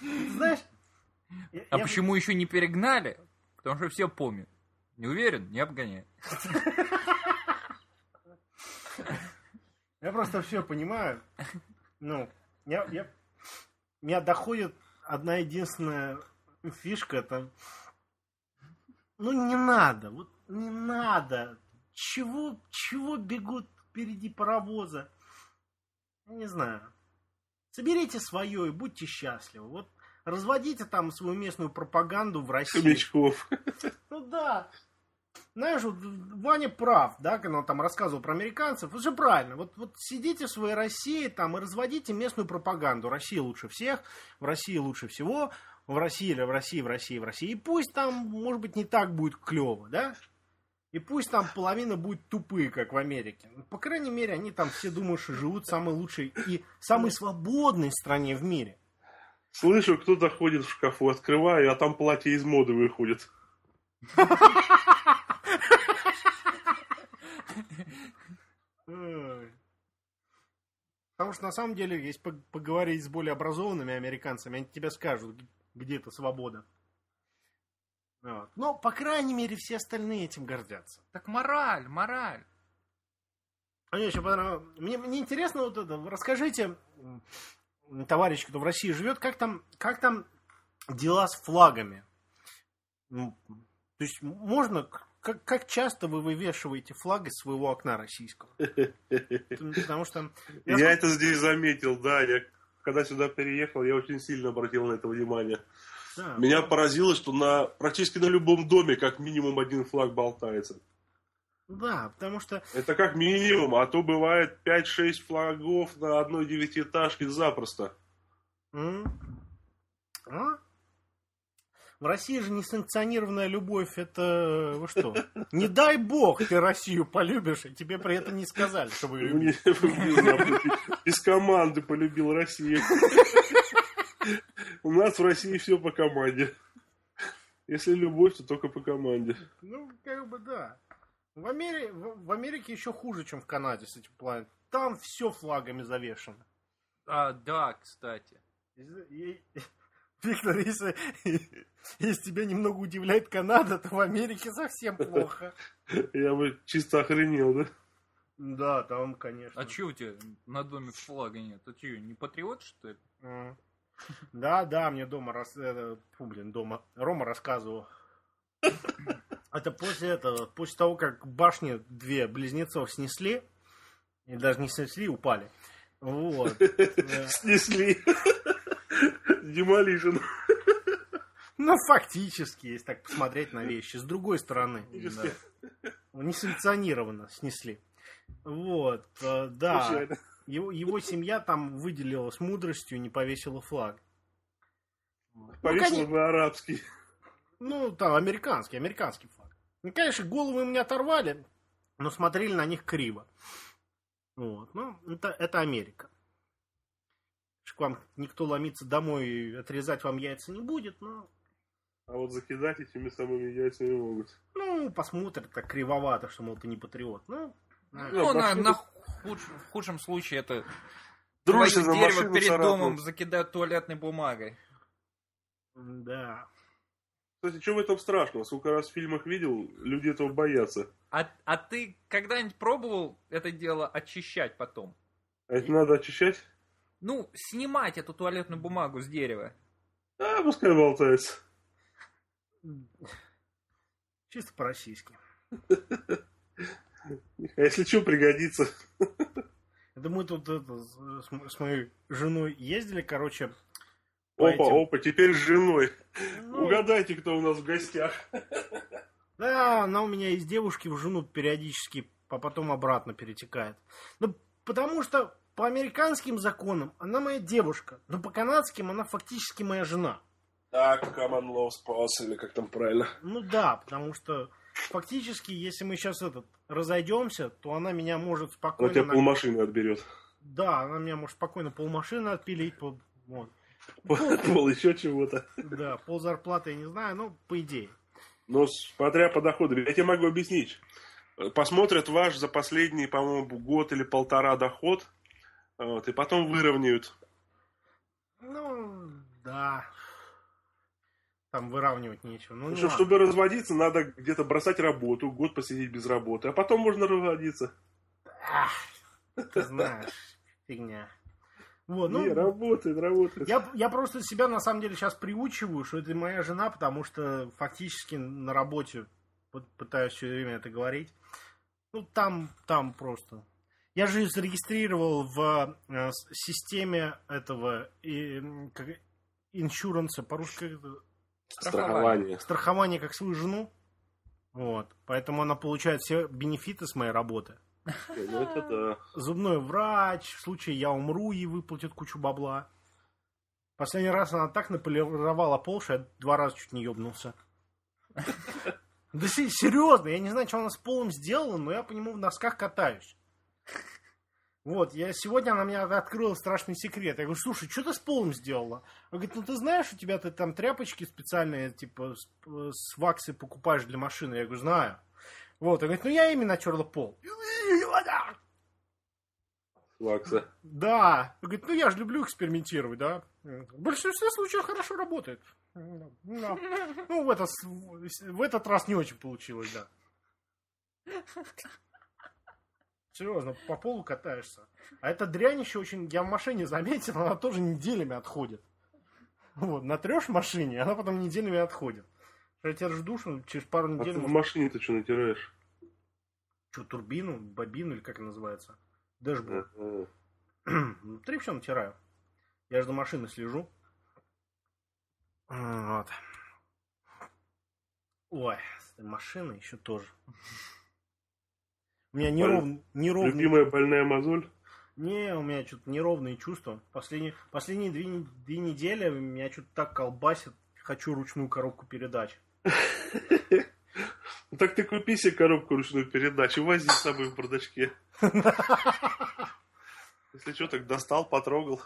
Знаешь, я- А я- почему еще не перегнали? Потому что все помнят. Не уверен? Не обгоняй. Я просто все понимаю. Ну, я, я, меня доходит одна единственная фишка, это... Ну, не надо, вот не надо. Чего, чего бегут впереди паровоза? Не знаю. Соберите свое и будьте счастливы. Вот разводите там свою местную пропаганду в России. Хомячков. Ну да. Знаешь, вот Ваня прав, да, когда он там рассказывал про американцев. Это же правильно. Вот, вот сидите в своей России там и разводите местную пропаганду. Россия лучше всех, в России лучше всего, в России или в России, в России, в России. И пусть там, может быть, не так будет клево, да? И пусть там половина будет тупые, как в Америке. По крайней мере, они там все думают, что живут в самой лучшей и самой свободной стране в мире. Слышу, кто-то ходит в шкафу, открываю, а там платье из моды выходит. Потому что на самом деле, если пог- поговорить с более образованными американцами, они тебе скажут, где эта свобода. Вот. Но, по крайней мере, все остальные этим гордятся. Так мораль, мораль. А мне еще понравилось. Мне, мне интересно вот это. Расскажите, товарищ, кто в России живет, как там, как там дела с флагами? То есть можно, как, как часто вы вывешиваете флаг из своего окна российского? Потому что... я Я это здесь заметил, да. Я когда сюда переехал, я очень сильно обратил на это внимание. Да, Меня ну, поразило, что на практически на любом доме как минимум один флаг болтается. Да, потому что... Это как минимум, а то бывает 5-6 флагов на одной девятиэтажке запросто. м, а? В России же несанкционированная любовь, это вы что? Не дай бог ты Россию полюбишь, и тебе при этом не сказали, что вы любите. команды полюбил Россию. У нас в России все по команде. Если любовь, то только по команде. Ну, как бы да. В, Амери- в Америке еще хуже, чем в Канаде с этим планом. Там все флагами завешено. А, да, кстати. Виктор, если, если тебя немного удивляет Канада, то в Америке совсем плохо. Я бы чисто охренел, да? Да, там, конечно. А че у тебя на доме флага нет? А че, не патриот, что ли? Да, да, мне дома, рас... это, фу, блин, дома, Рома рассказывал. Это после этого, после того, как башни две близнецов снесли, и даже не снесли, упали. Вот. Э, Снесли. Демолишн. Ну, фактически, если так посмотреть на вещи. С другой стороны. Да. Несанкционированно снесли. Вот, э, да. Случайно. Его, его семья там выделила с мудростью, не повесила флаг. Повесил конечно. на арабский. Ну, там, американский, американский флаг. Ну, конечно, головы им не оторвали, но смотрели на них криво. Вот, ну, это, это Америка. К вам никто ломиться домой и отрезать вам яйца не будет, но, А вот закидать этими самыми яйцами могут. ну, посмотрят так кривовато, что, мол, ты не патриот. Ну, Ну, Ну, на, на худ- в худшем случае это твое за дерево перед царапнул. домом закидают туалетной бумагой. да. Кстати, что в этом страшного? Сколько раз в фильмах видел, люди этого боятся. А, а ты когда-нибудь пробовал это дело очищать потом? А это надо очищать? Ну, снимать эту туалетную бумагу с дерева. А, пускай болтается. Чисто по-российски. А если что, пригодится. Это мы тут это, с, с моей женой ездили, короче. Опа, этим- опа, теперь с женой. Ну, Угадайте, кто у нас в гостях. Да, она у меня из девушки в жену периодически, а потом обратно перетекает. Ну, потому что по американским законам она моя девушка, но по канадским она фактически моя жена. Так, common law spouse, или как там правильно. Ну да, потому что фактически, если мы сейчас этот разойдемся, то она меня может Она спокойно... тебя на- полмашины отберет. Да, она меня может спокойно полмашины отпилить, пол... вот. Пол еще чего-то. Да, пол зарплаты я не знаю, ну, по идее. Но смотря по доходам, я тебе могу объяснить. Посмотрят ваш за последний, по-моему, год или полтора доход, вот, и потом выровняют. Ну, да. Там выравнивать нечего. Ну, ладно. чтобы разводиться, надо где-то бросать работу, год посидеть без работы, а потом можно разводиться. Ах, ты знаешь, фигня. Вот, ну, Не, работает, работает. я, я просто себя на самом деле сейчас приучиваю, что это моя жена, потому что фактически на работе пы- пытаюсь все время это говорить. Ну, там, там просто. Я же зарегистрировал в э, системе этого м, как, иншуранса, по-русски? Страхование. страхование как свою жену. Вот. Поэтому она получает все бенефиты с моей работы. Ну, это да. Зубной врач, в случае я умру, ей выплатят кучу бабла. Последний раз она так наполировала пол, что я два раза чуть не ебнулся. Да се- серьезно, я не знаю, что она с полом сделала, но я по нему в носках катаюсь. Вот, я сегодня она мне открыла страшный секрет. Я говорю, слушай, что ты с полом сделала? Она говорит, ну ты знаешь, у тебя ты там тряпочки специальные, типа, с, с ваксы покупаешь для машины. Я говорю, знаю. Вот, она говорит, ну я ими натерла пол. Вакса. Да. Он говорит, ну я же люблю экспериментировать, да. В большинстве случаев хорошо работает. Да. Ну, в, это, в этот раз не очень получилось, да. Серьезно, по полу катаешься. А эта дрянь еще очень... Я в машине заметил, она тоже неделями отходит. Вот, натрешь в машине, она потом неделями отходит. Я тебя жду, что через пару А недель... ты в машине-то что натираешь? что, турбину, бобину или как это называется? Дэшборд. Внутри все натираю. Я же за машиной слежу. Вот. Ой, с этой машиной еще тоже. У меня неров... неровные... Любимая больная мозоль? Не, у меня что-то неровные чувства. Последние, последние две, две недели меня что-то так колбасит. Хочу ручную коробку передач. Ну так ты купи себе коробку ручной передачи, вози с собой в бардачке. Если что, так достал, потрогал.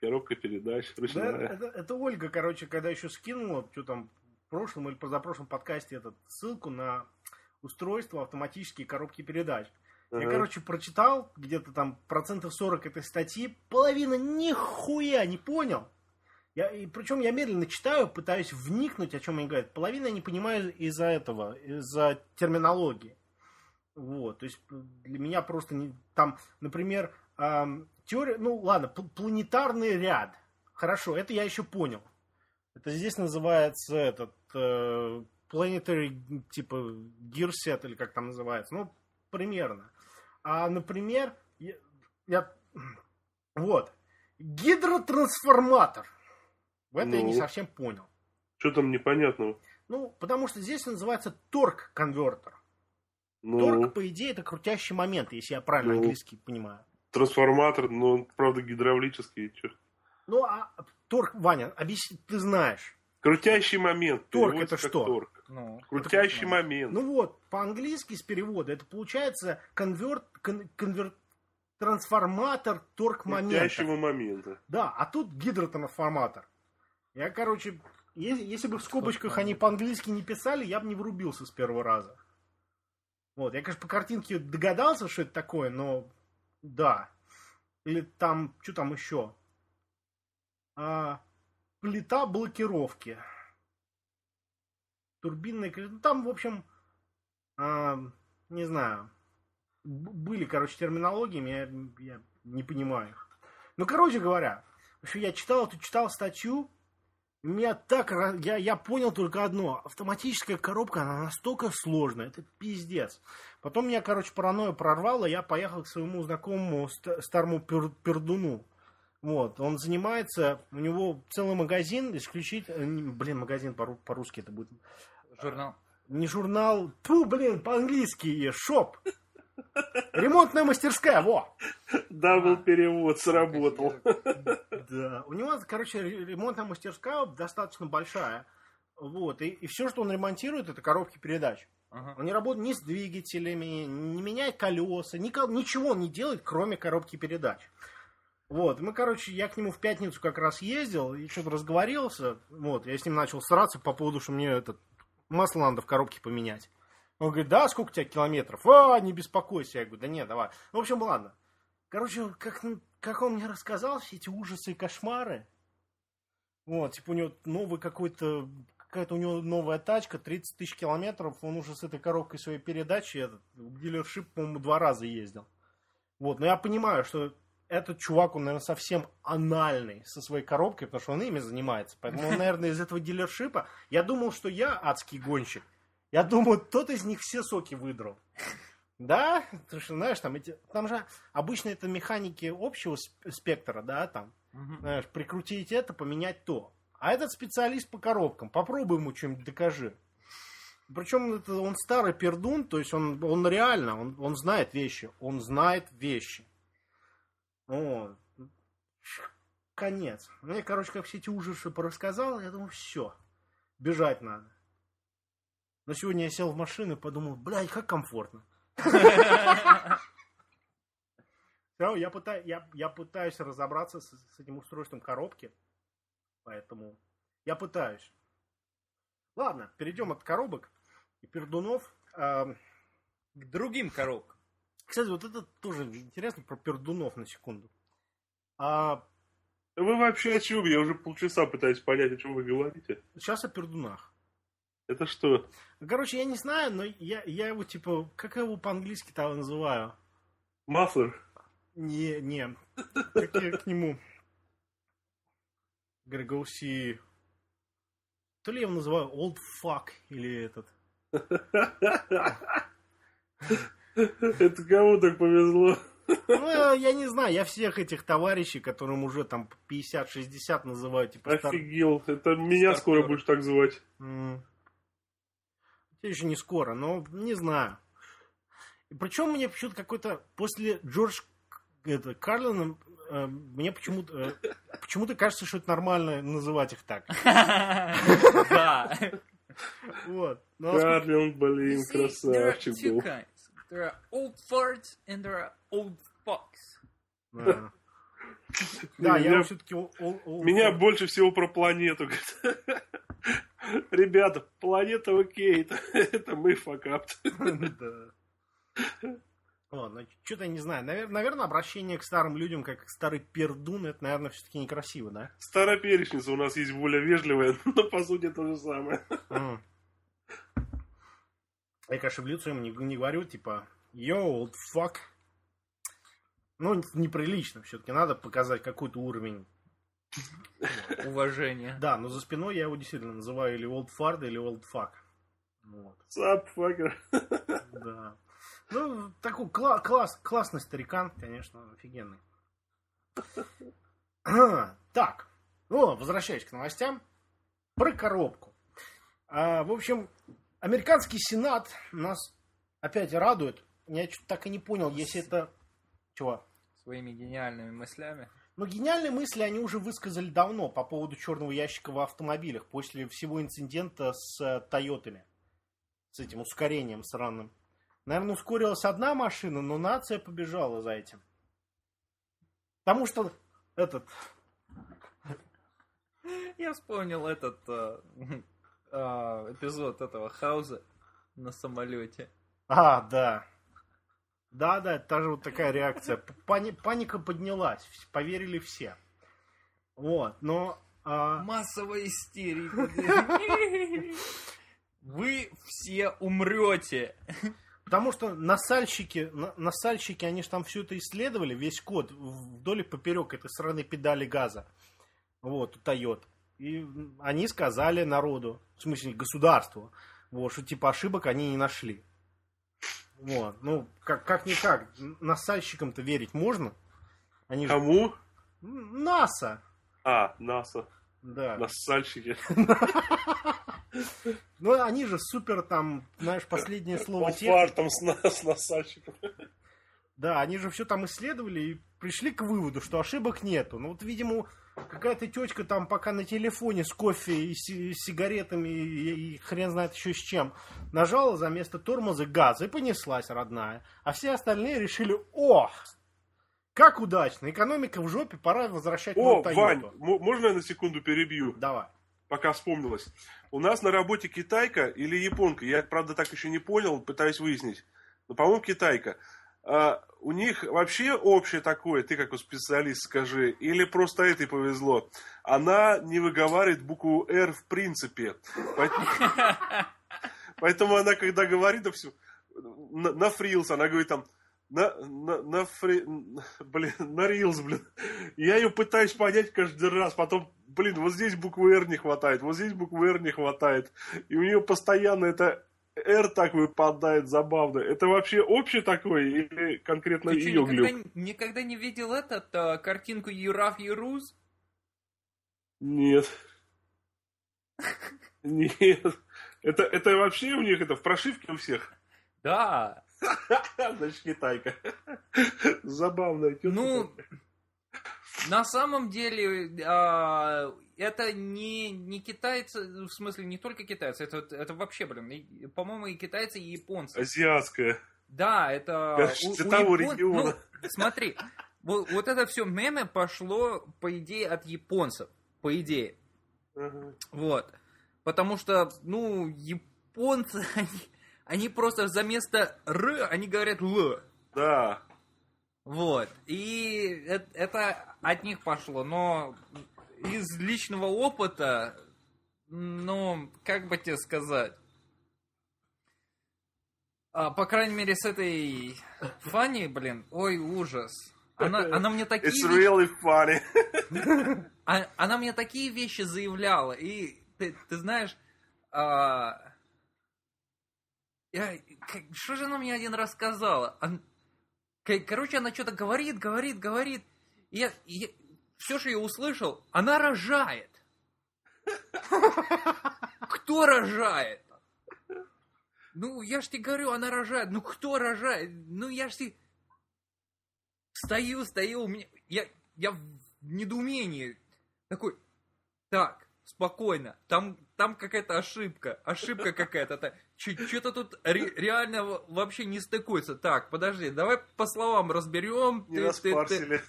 Коробка передач, Да, это, это Ольга, короче, когда еще скинула, что там, в прошлом или позапрошлом подкасте, этот, ссылку на устройство автоматические коробки передач. Я, Ага. короче, прочитал где-то там процентов 40 этой статьи, половина нихуя не понял. Я, и причем я медленно читаю, пытаюсь вникнуть, о чем они говорят. Половина я не понимаю из-за этого, из-за терминологии. Вот, то есть для меня просто не... Там, например, ам, теория... Ну, ладно, пл- планетарный ряд. Хорошо, это я еще понял. Это здесь называется этот... э, planetary, типа, gear set, или как там называется. Ну, примерно. А, например, я... я- вот, гидротрансформатор. В это я не Ну. совсем понял. Что там непонятного? Ну, потому что здесь называется торг-конвертер. Ну, Торг, по идее, это крутящий момент, если я правильно Ну. английский понимаю. трансформатор, но он, правда, гидравлический. чё. Ну, а торг, Ваня, объясни, ты знаешь. Крутящий момент. Торг это что? Торг. Ну, Крутящий момент. Ну вот, по-английски с перевода это получается конверт, кон- конверт, трансформатор торг момента. Крутящего момента. Да, а тут гидротрансформатор. Я, короче, если, если бы в скобочках они по-английски не писали, я бы не врубился с первого раза. Вот, я, конечно, по картинке догадался, что это такое, но да. Или там, что там еще? А, плита блокировки. Турбинные. Ну, там, в общем, а, не знаю, были, короче, терминологиями, я, я не понимаю их. Ну, короче говоря, в общем, я читал эту, читал статью, меня так, я, я понял только одно. Автоматическая коробка, она настолько сложная, это пиздец. Потом меня, короче, паранойя прорвала, я поехал к своему знакомому ст- старому пер- пердуну. Вот, он занимается, у него целый магазин, исключительно, э, блин, магазин по- по-русски это будет, Журнал. не журнал, ту, блин, по-английски, шоп. Ремонтная мастерская, во! Дабл перевод сработал. Да. У него, короче, ре- ремонтная мастерская достаточно большая. Вот. И, все, что он ремонтирует, это коробки передач. Ага. Он не работает ни с двигателями, не меняет колеса, нико- ничего он не делает, кроме коробки передач. Вот, мы, короче, я к нему в пятницу как раз ездил и что-то разговорился. Вот, я с ним начал сраться по поводу, что мне этот масло надо в коробке поменять. Он говорит, да, сколько у тебя километров? А, не беспокойся. Я говорю, да нет, давай. Ну, в общем, ладно. Короче, как, как он мне рассказал все эти ужасы и кошмары. Вот, типа у него новый какой-то, какая-то у него новая тачка, 30 тысяч километров, он уже с этой коробкой своей передачи, этот, дилершип, по-моему, два раза ездил. Вот, но я понимаю, что этот чувак, он, наверное, совсем анальный со своей коробкой, потому что он ими занимается. Поэтому он, наверное, из этого дилершипа... Я думал, что я адский гонщик. Я думаю, тот из них все соки выдрал. Да? Потому что, знаешь, там, эти, там же обычно это механики общего сп- спектра, да, там. Знаешь, прикрутить это, поменять то. А этот специалист по коробкам. Попробуй ему что-нибудь докажи. Причем это, он старый пердун, то есть он, он реально, он, он знает вещи. Он знает вещи. Вот. Конец. Мне, короче, как все эти ужасы порассказал, я думаю, все. Бежать надо. Но сегодня я сел в машину и подумал, блядь, как комфортно. Я, пытаюсь, разобраться с, с этим устройством коробки. Поэтому я пытаюсь. Ладно, перейдем от коробок и пердунов. Эм, К другим коробкам. Кстати, вот это тоже интересно про пердунов на секунду. А, Вы вообще о чем? Я уже полчаса пытаюсь понять, о чем вы говорите. сейчас о пердунах. Это что? Короче, я не знаю, но я, я его типа, как я его по-английски там называю? Мафлер? Не, не. Как я к нему? Грегоуси. То ли я его называю old fuck или этот. Это кому так повезло? Ну, я, не знаю, я всех этих товарищей, которым уже там 50-60 называю, типа стар- Офигел. Это меня скоро Старпёр. будешь так звать. М. Это еще не скоро, но не знаю. И причем мне почему-то какой-то после Джордж это, Карлина э, мне почему-то э, почему-то кажется, что это нормально называть их так. Да. Вот. Карлин, блин, красавчик был. There are old farts and there are old fucks. Да, Да, я Меня- все-таки... Меня больше всего про планету. Ребята, планета окей, это, это мы факап. Ладно, что-то я не знаю. Наверное, обращение к старым людям, как старый пердун, это, наверное, все-таки некрасиво, да? Староперечница у нас есть более вежливая, но по сути то же самое. Я, конечно, в лицо ему не, не говорю, типа, yo, old fuck. Ну, неприлично все-таки, надо показать какой-то уровень. Уважение. Да, но за спиной я его действительно называю или old fart, или old fuck. Вот, Сап, факер. да. Ну, такой кла- класс, классный старикан, конечно, офигенный. Так, ну, возвращаясь к новостям, про коробку. А, в общем, американский сенат нас опять радует. Я что-то так и не понял, если это... Чего? Своими гениальными мыслями. Ну, гениальные мысли они уже высказали давно по поводу черного ящика в автомобилях, после всего инцидента с э, Тойотами. С этим ускорением сраным. Наверное, ускорилась одна машина, но нация побежала за этим. Потому что этот... Я вспомнил этот э, эпизод этого хауза на самолете. А, да. Да, да, это тоже вот такая реакция. Пани- паника поднялась, поверили все. Вот, но... а, Массовая истерика. вы все умрете. Потому что насальщики, на- насальщики, они же там все это исследовали, весь код вдоль и поперек этой стороны педали газа. Вот, у Toyota. И они сказали народу, в смысле государству, вот, что типа ошибок они не нашли. Вот, ну, как, как-никак, насальщикам-то верить можно? Они же... Кому? НАСА! А, НАСА. Да. Нассальщики. Ну, они же супер там, знаешь, последнее слово Он тех- фартом с, на- с нассальщиком. Да, они же все там исследовали и пришли к выводу, что ошибок нету. Ну вот, видимо, какая-то тетка там пока на телефоне с кофе и си- сигаретами и, и хрен знает еще с чем нажала за место тормоза газ и понеслась родная. А все остальные решили, о, как удачно, экономика в жопе, пора возвращать О, Вань, можно я на секунду перебью? Давай. Пока вспомнилось. У нас на работе китайка или японка, я, правда, так еще не понял, пытаюсь выяснить. Но, по-моему, китайка. А, у них вообще общее такое, ты как специалист скажи, или просто этой повезло? Она не выговаривает букву «Р» в принципе. Поэтому, она, когда говорит, на, на фрилс, она говорит там, на, на, на фри... Блин, на рилс, блин. Я ее пытаюсь понять каждый раз, потом, блин, вот здесь буквы «Р» не хватает, вот здесь буквы «Р» не хватает. И у нее постоянно это «Р» так выпадает забавно. Это вообще общее такое или конкретно Ты что, ее никогда, глюк? никогда не видел этот, а, картинку Юраф Юруз? Нет. Нет. Это, это вообще у них это в прошивке у всех? Да. Значит, китайка. Забавная тетка. Ну, на самом деле, а, это не, не китайцы, в смысле, не только китайцы, это, это вообще, блин, по-моему, и китайцы, и японцы. Азиатская. Да, это... Кажется, того региона. ну, смотри, вот, вот это все меме пошло, по идее, от японцев, по идее. Ага. Вот. Потому что, ну, японцы, они, они просто за место «р» они говорят «л». Да. Вот. И это от них пошло. Но из личного опыта, ну, как бы тебе сказать, а, по крайней мере, с этой Фанни, блин, ой, ужас. Она, она мне такие It's really funny. а- она мне такие вещи заявляла, и ты, ты знаешь, а, я, как- что же она мне один раз сказала? К- короче, она что-то говорит, говорит, говорит, и я, все, что я услышал, она рожает. Кто рожает? Ну, я ж тебе говорю, она рожает. Ну, кто рожает? Ну, я ж тебе... Стою, стою, у меня... Я, я в недоумении. Такой, так, спокойно, там, там какая-то ошибка, ошибка какая-то. Что-то тут ре- реально во- вообще не стыкуется. Так, подожди, давай по словам разберем. Не Ты- ты- ты-.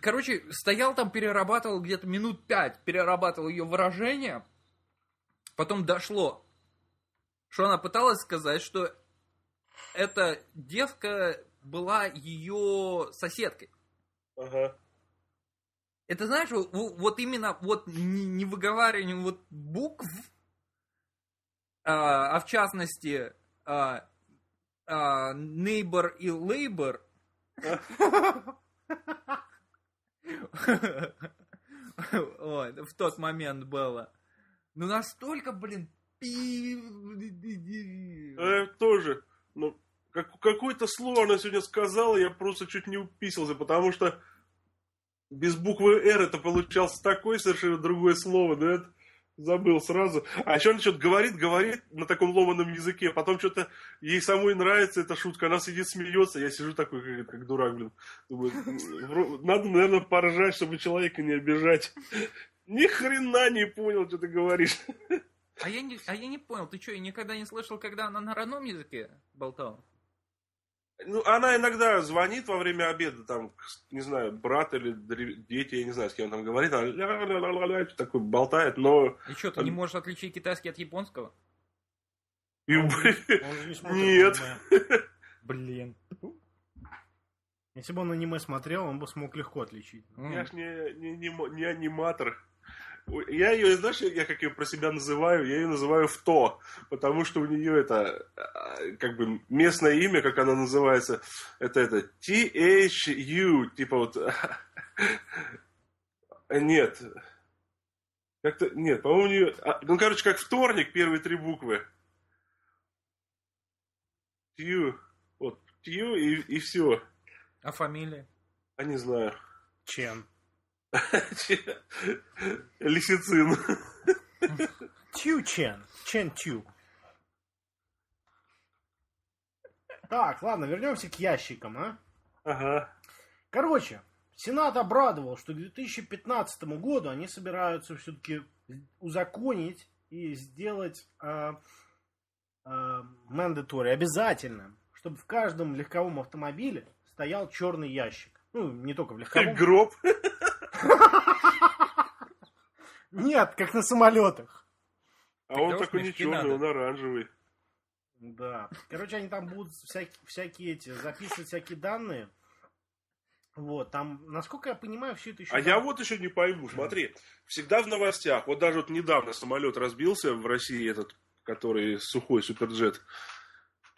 Короче, стоял там, перерабатывал где-то минут пять, перерабатывал ее выражение. Потом дошло, что она пыталась сказать, что эта девка была ее соседкой. Ага. Это знаешь, вот, именно вот не выговаривание вот букв, а, а в частности а, а, neighbor и labor. Вот, в тот момент было. Ну настолько, блин, Э, тоже. Ну, как, какое-то слово она сегодня сказала, я просто чуть не уписался, потому что без буквы «Р» это получалось такое совершенно другое слово, да это забыл сразу. А еще она что-то говорит, говорит на таком ломаном языке, потом что-то ей самой нравится эта шутка, она сидит, смеется, я сижу такой, как, как дурак, блин. Думаю, надо, наверное, поржать, чтобы человека не обижать. Ни хрена не понял, что ты говоришь. А я, не, а я не понял, ты что, я никогда не слышал, когда она на родном языке болтала? Ну, она иногда звонит во время обеда, там, не знаю, брат или дети, я не знаю, с кем там говорит, она ля-ля-ля-ля-ля, что такое болтает, но... И что, ты не можешь отличить китайский от японского? И, Он же не смотрит Нет. аниме. Блин. Если бы он аниме смотрел, он бы смог легко отличить. Я ж не, не, не, не аниматор. Я ее, знаешь, я как ее про себя называю, я ее называю ВТО, потому что у нее это, а, как бы, местное имя, как она называется, это это T-H-U, типа вот, нет, как-то, нет, по-моему, у нее, а, ну, короче, как вторник, первые три буквы. Тью, вот, Тью и, и все. А фамилия? А не знаю. Чен. Лисицин. Тю Чен. Чен Тю. Так, ладно, вернемся к ящикам, а? Ага. Короче, Сенат обрадовал, что к 2015 году они собираются все-таки узаконить и сделать э, э, mandatory, обязательно, чтобы в каждом легковом автомобиле стоял черный ящик. Ну, не только в легковом. Гроб. Нет, как на самолетах. А он такой не черный, он оранжевый. Да. Короче, они там будут всякие, всякие эти, записывать всякие данные. Вот, там, насколько я понимаю, все это еще... А я вот еще не пойму, смотри, всегда в новостях, вот даже вот недавно самолет разбился в России, этот, который сухой суперджет,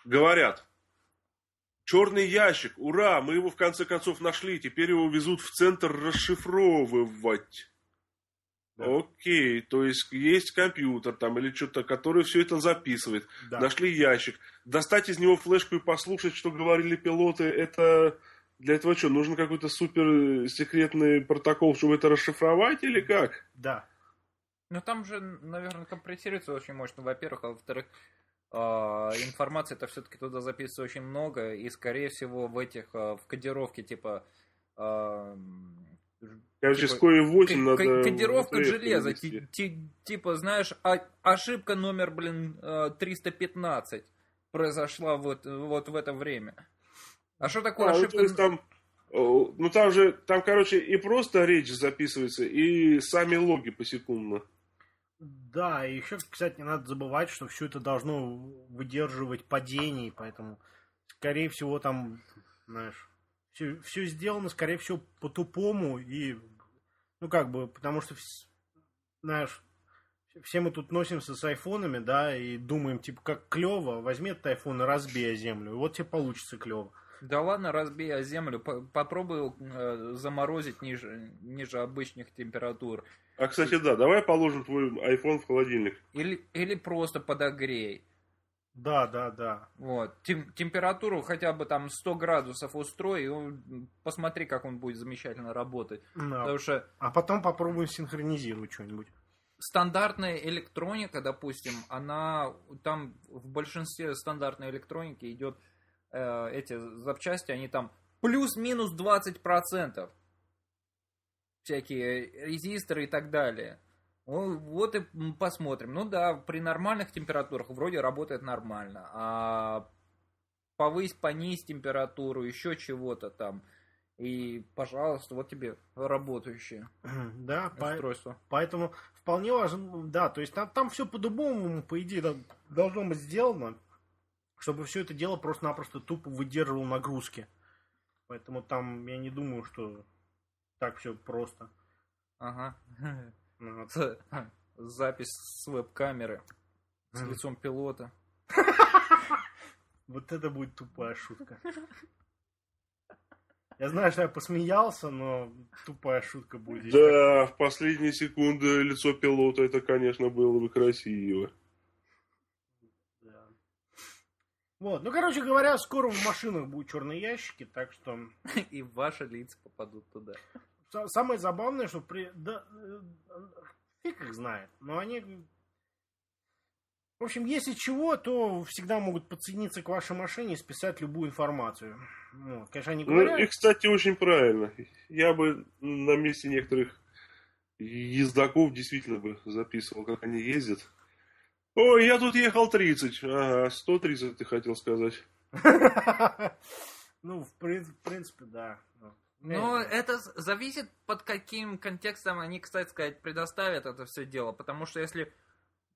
говорят, черный ящик, ура, мы его в конце концов нашли, теперь его везут в центр расшифровывать. Да. Окей, то есть есть компьютер там или что-то, который все это записывает. Да. Нашли ящик. Достать из него флешку и послушать, что говорили пилоты, это для этого что, нужен какой-то супер секретный протокол, чтобы это расшифровать или как? Да. Ну там же, наверное, компрессируется очень мощно, во-первых, а во-вторых, а, информации это все-таки туда записывается очень много, и скорее всего в этих, а, в кодировке типа а, Короче, Типа, с коей 8 Ко- надо... ко- Кодировка железа. Типа, знаешь, а- ошибка номер, блин, э, 315 произошла вот, вот в это время. А что такое А, ну, ошибка? то есть там, ну там же, там, короче, и просто речь записывается, и сами логи посекундно. Да, и еще, кстати, не надо забывать, что все это должно выдерживать падений, поэтому, скорее всего, там, знаешь, все, все сделано, скорее всего, по-тупому, и, ну, как бы, потому что, знаешь, все мы тут носимся с айфонами, да, и думаем, типа, как клево, возьми этот айфон и разбей о землю, вот тебе получится клево. Да ладно, разбей о землю. по- Попробуй э, заморозить ниже, ниже обычных температур. А, кстати, да, давай положим твой iPhone в холодильник. Или, или просто подогрей. Да, да, да. Вот. Тем- температуру хотя бы там 100 градусов устрой, и он- посмотри, как он будет замечательно работать. Да. Потому что А потом попробуем синхронизировать что-нибудь. стандартная электроника, допустим, она там в большинстве стандартной электроники идет э, эти запчасти, они там плюс-минус 20%. Всякие резисторы и так далее. О, Вот и посмотрим. Ну да, при нормальных температурах вроде работает нормально. А повысь, понизь температуру, еще чего-то там. И, пожалуйста, вот тебе работающее Да, по- устройство. Поэтому вполне важно, да, то есть там, там все по-дубовому, по идее, да, должно быть сделано, чтобы все это дело просто-напросто тупо выдерживало нагрузки. Поэтому там я не думаю, что так все просто. Ага. Вот. Запись с веб-камеры с лицом пилота. Вот это будет тупая шутка. Я знаю, что я посмеялся, но тупая шутка будет. Да, в последние секунды лицо пилота, это, конечно, было бы красиво. Да. Вот, ну, короче говоря, скоро в машинах будут черные ящики, так что И ваши лица попадут туда. Са- Самое забавное, что при... Да, э, фиг их знает. Но они... В общем, если чего, то всегда могут подсоединиться к вашей машине и списать любую информацию. Вот. Конечно, они Ну, говорят... и, кстати, очень правильно. Я бы на месте некоторых ездаков действительно бы записывал, как они ездят. Ой, я тут ехал 30. Ага, 130 ты хотел сказать. Ну, в принципе, да. Но Э, это зависит, под каким контекстом они, кстати сказать, предоставят это все дело. Потому что если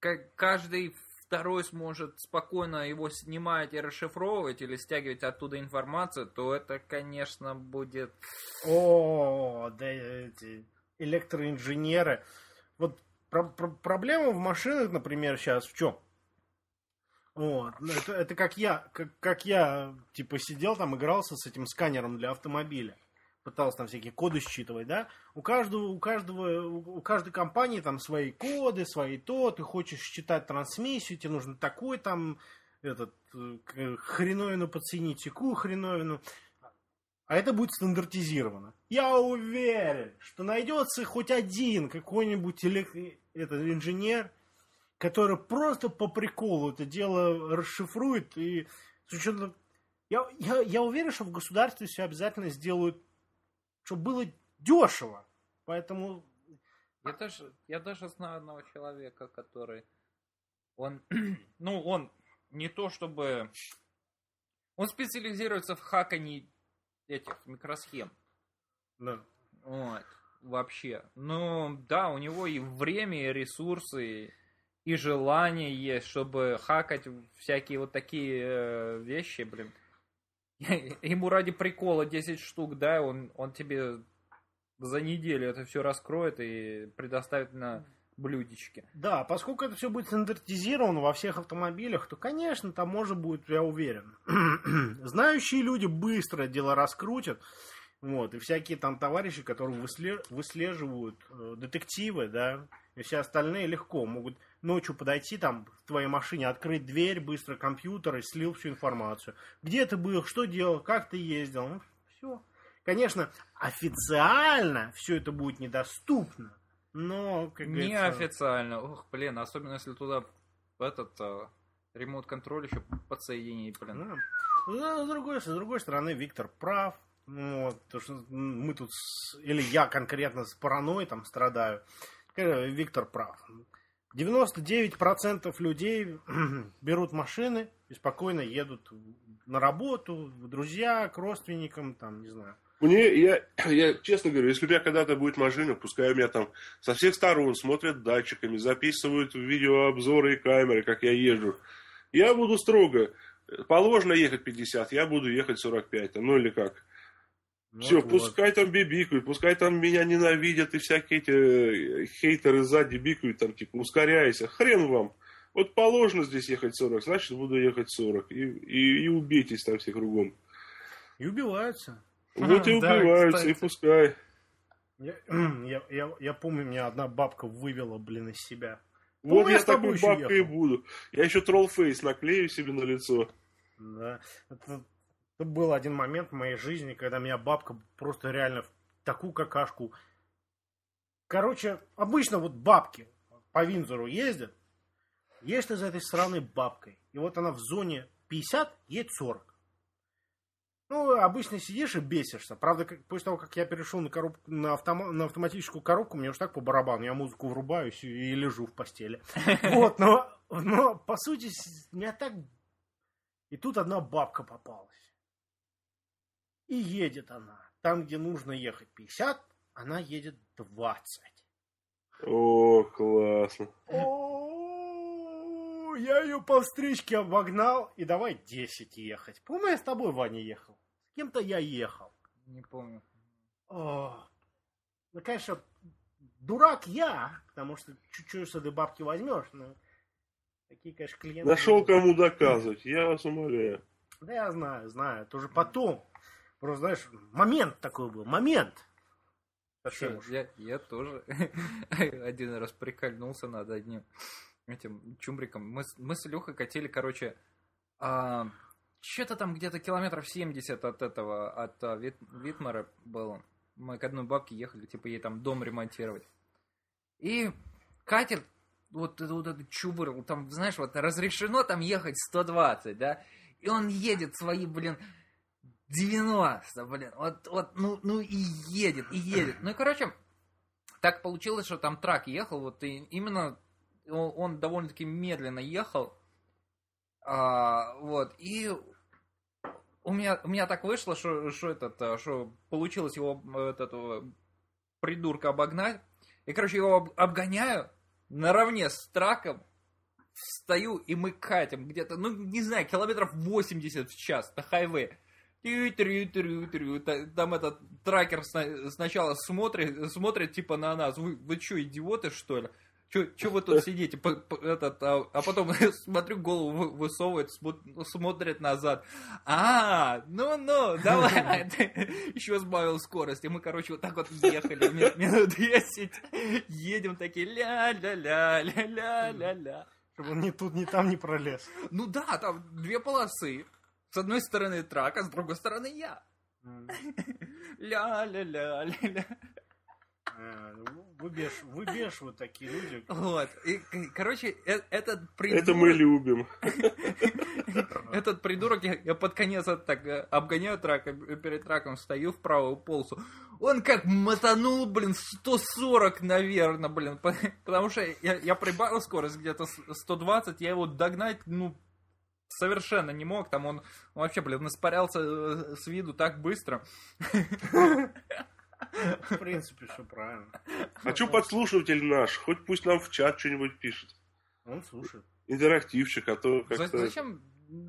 ка- каждый второй сможет спокойно его снимать и расшифровывать или стягивать оттуда информацию, то это, конечно, будет... О, да эти электроинженеры. вот про- про- проблема в машинах, например, сейчас в чем? Вот. ну, Это, это как я, как, как я, типа, сидел там, игрался с этим сканером для автомобиля. Пытался там всякие коды считывать, да? У каждого, у каждого, у каждой компании там свои коды, свои то. Ты хочешь считать трансмиссию, тебе нужно такой там, этот, э, хреновину подсоединить, такую хреновину. А это будет стандартизировано. Я уверен, что найдется хоть один какой-нибудь элек- этот инженер, который просто по приколу это дело расшифрует и с учетом... Я, я, я уверен, что в государстве все обязательно сделают, чтобы было дешево. Поэтому Я даже, я даже знаю одного человека, который... Он, ну, он не то чтобы... Он специализируется в хакании этих микросхем. да. Вот, вообще. Ну, да, у него и время, и ресурсы, и желание есть, чтобы хакать всякие вот такие э, вещи, блин. Ему ради прикола 10 штук, да, он, он тебе за неделю это все раскроет и предоставит на блюдечке. Да, поскольку это все будет стандартизировано во всех автомобилях, то, конечно, там можно будет, я уверен. Знающие люди быстро дело раскрутят. Вот, и всякие там товарищи, которые высле- выслеживают э, детективы, да, и все остальные легко могут ночью подойти там в твоей машине, открыть дверь, быстро компьютер и слил всю информацию. Где ты был, что делал, как ты ездил, ну, все. Конечно, официально все это будет недоступно, но, как. Неофициально. Ох, блин, особенно если туда этот э, ремонт-контроль еще подсоединить, блин. Да. Ну, С другой, с другой стороны, Виктор прав. Ну, Вот, потому что мы тут, с- или я конкретно с паранойей там страдаю. Виктор прав. 99% людей берут машины и спокойно едут на работу, к друзья, к родственникам, там, не знаю. Мне, я, я честно говорю, если у меня когда-то будет машина, пускай у меня там со всех сторон смотрят датчиками, записывают видеообзоры и камеры, как я езжу. Я буду строго. Положено ехать 50, я буду ехать 45, там, ну или как. Ну, Все, вот, вот. пускай там бибикают, пускай там меня ненавидят и всякие эти э, хейтеры сзади бикают, там типа ускоряйся, хрен вам. Вот положено здесь ехать 40, значит буду ехать 40. И, и, и убейтесь там все кругом. И убиваются. Вот и Да, убиваются, и кстати. пускай. Я, я, я, я помню, меня одна бабка вывела, блин, из себя. Вот Ну, я я с тобой такой бабкой и ехал. буду. Я еще троллфейс наклею себе на лицо. Да. Это, это был один момент в моей жизни, когда меня бабка просто реально в такую какашку. Короче, обычно вот бабки по Винзору ездят, едешь ты за этой стороны бабкой. И вот она в зоне 50, едет 40. Ну, обычно сидишь и бесишься. Правда, как- после того, как я перешел на, коробку, на, автома- на автоматическую коробку, мне уж так по барабану. Я музыку врубаюсь и, и лежу в постели. Вот, но, но по сути, меня так... И тут одна бабка попалась. И едет она. Там, где нужно ехать 50, она едет 20. О, классно. О, Я ее по встречке обогнал, и давай 10 ехать. Помню, я с тобой, Ваня, ехал. С кем-то я ехал. Не помню. О, ну, конечно, дурак я, потому что чуть-чуть с этой бабки возьмешь, но такие, конечно, клиенты... Нашел кому доказывать, я вас умоляю. Да я знаю, знаю, это уже потом. Просто, знаешь, момент такой был, момент. Совсем уж. Я, я тоже один раз прикольнулся над одним этим чумриком. Мы, мы с Илюхой катили, короче, что-то там где-то километров 70 от этого, от а, Вит- Витмара было. Мы к одной бабке ехали, типа ей там дом ремонтировать. И катер, вот, вот этот чубр, там, знаешь, вот разрешено там ехать 120, да? И он едет свои, блин, 90, блин, вот, вот, ну, ну и едет, и едет. Ну и, короче, так получилось, что там трак ехал, вот и именно он, довольно-таки медленно ехал, А, вот, и у меня, у меня так вышло, что, что этот, а, что получилось его, э, вот этого придурка обогнать, и, короче, его об- обгоняю наравне с траком, встаю, и мы катим где-то, ну, не знаю, километров 80 в час на хайвее. Там этот тракер сна- сначала смотрит, смотрит типа на нас. Вы, вы что, идиоты, что ли? Че вы тут сидите? П- п- этот, а, а потом смотрю, голову вы- высовывает, смо- смотрит назад. А, ну-ну, давай. Еще сбавил скорость. И мы, короче, вот так вот ехали ми- минут 10. Едем такие ля-ля-ля-ля-ля-ля-ля. Чтобы он ни тут, ни там не пролез. Ну да, там две полосы. С одной стороны трак, а с другой стороны я. Ля-ля-ля-ля-ля. Э, Выбеш, выбешивают такие люди. Вот. И, короче, э- этот придурок... Это мы любим. Этот придурок, я, я под конец вот так э, обгоняю трак, перед траком стою в правую полосу. Он как мотанул, блин, 140, наверное, блин. по- Потому что я, я прибавил скорость где-то с- 120, я его догнать, ну, совершенно не мог. Там он вообще, блин, испарялся э, с виду так быстро. В принципе, все правильно. А что подслушиватель наш? Хоть пусть нам в чат что-нибудь пишет. Он слушает. Интерактивчик, а то как-то... Зачем?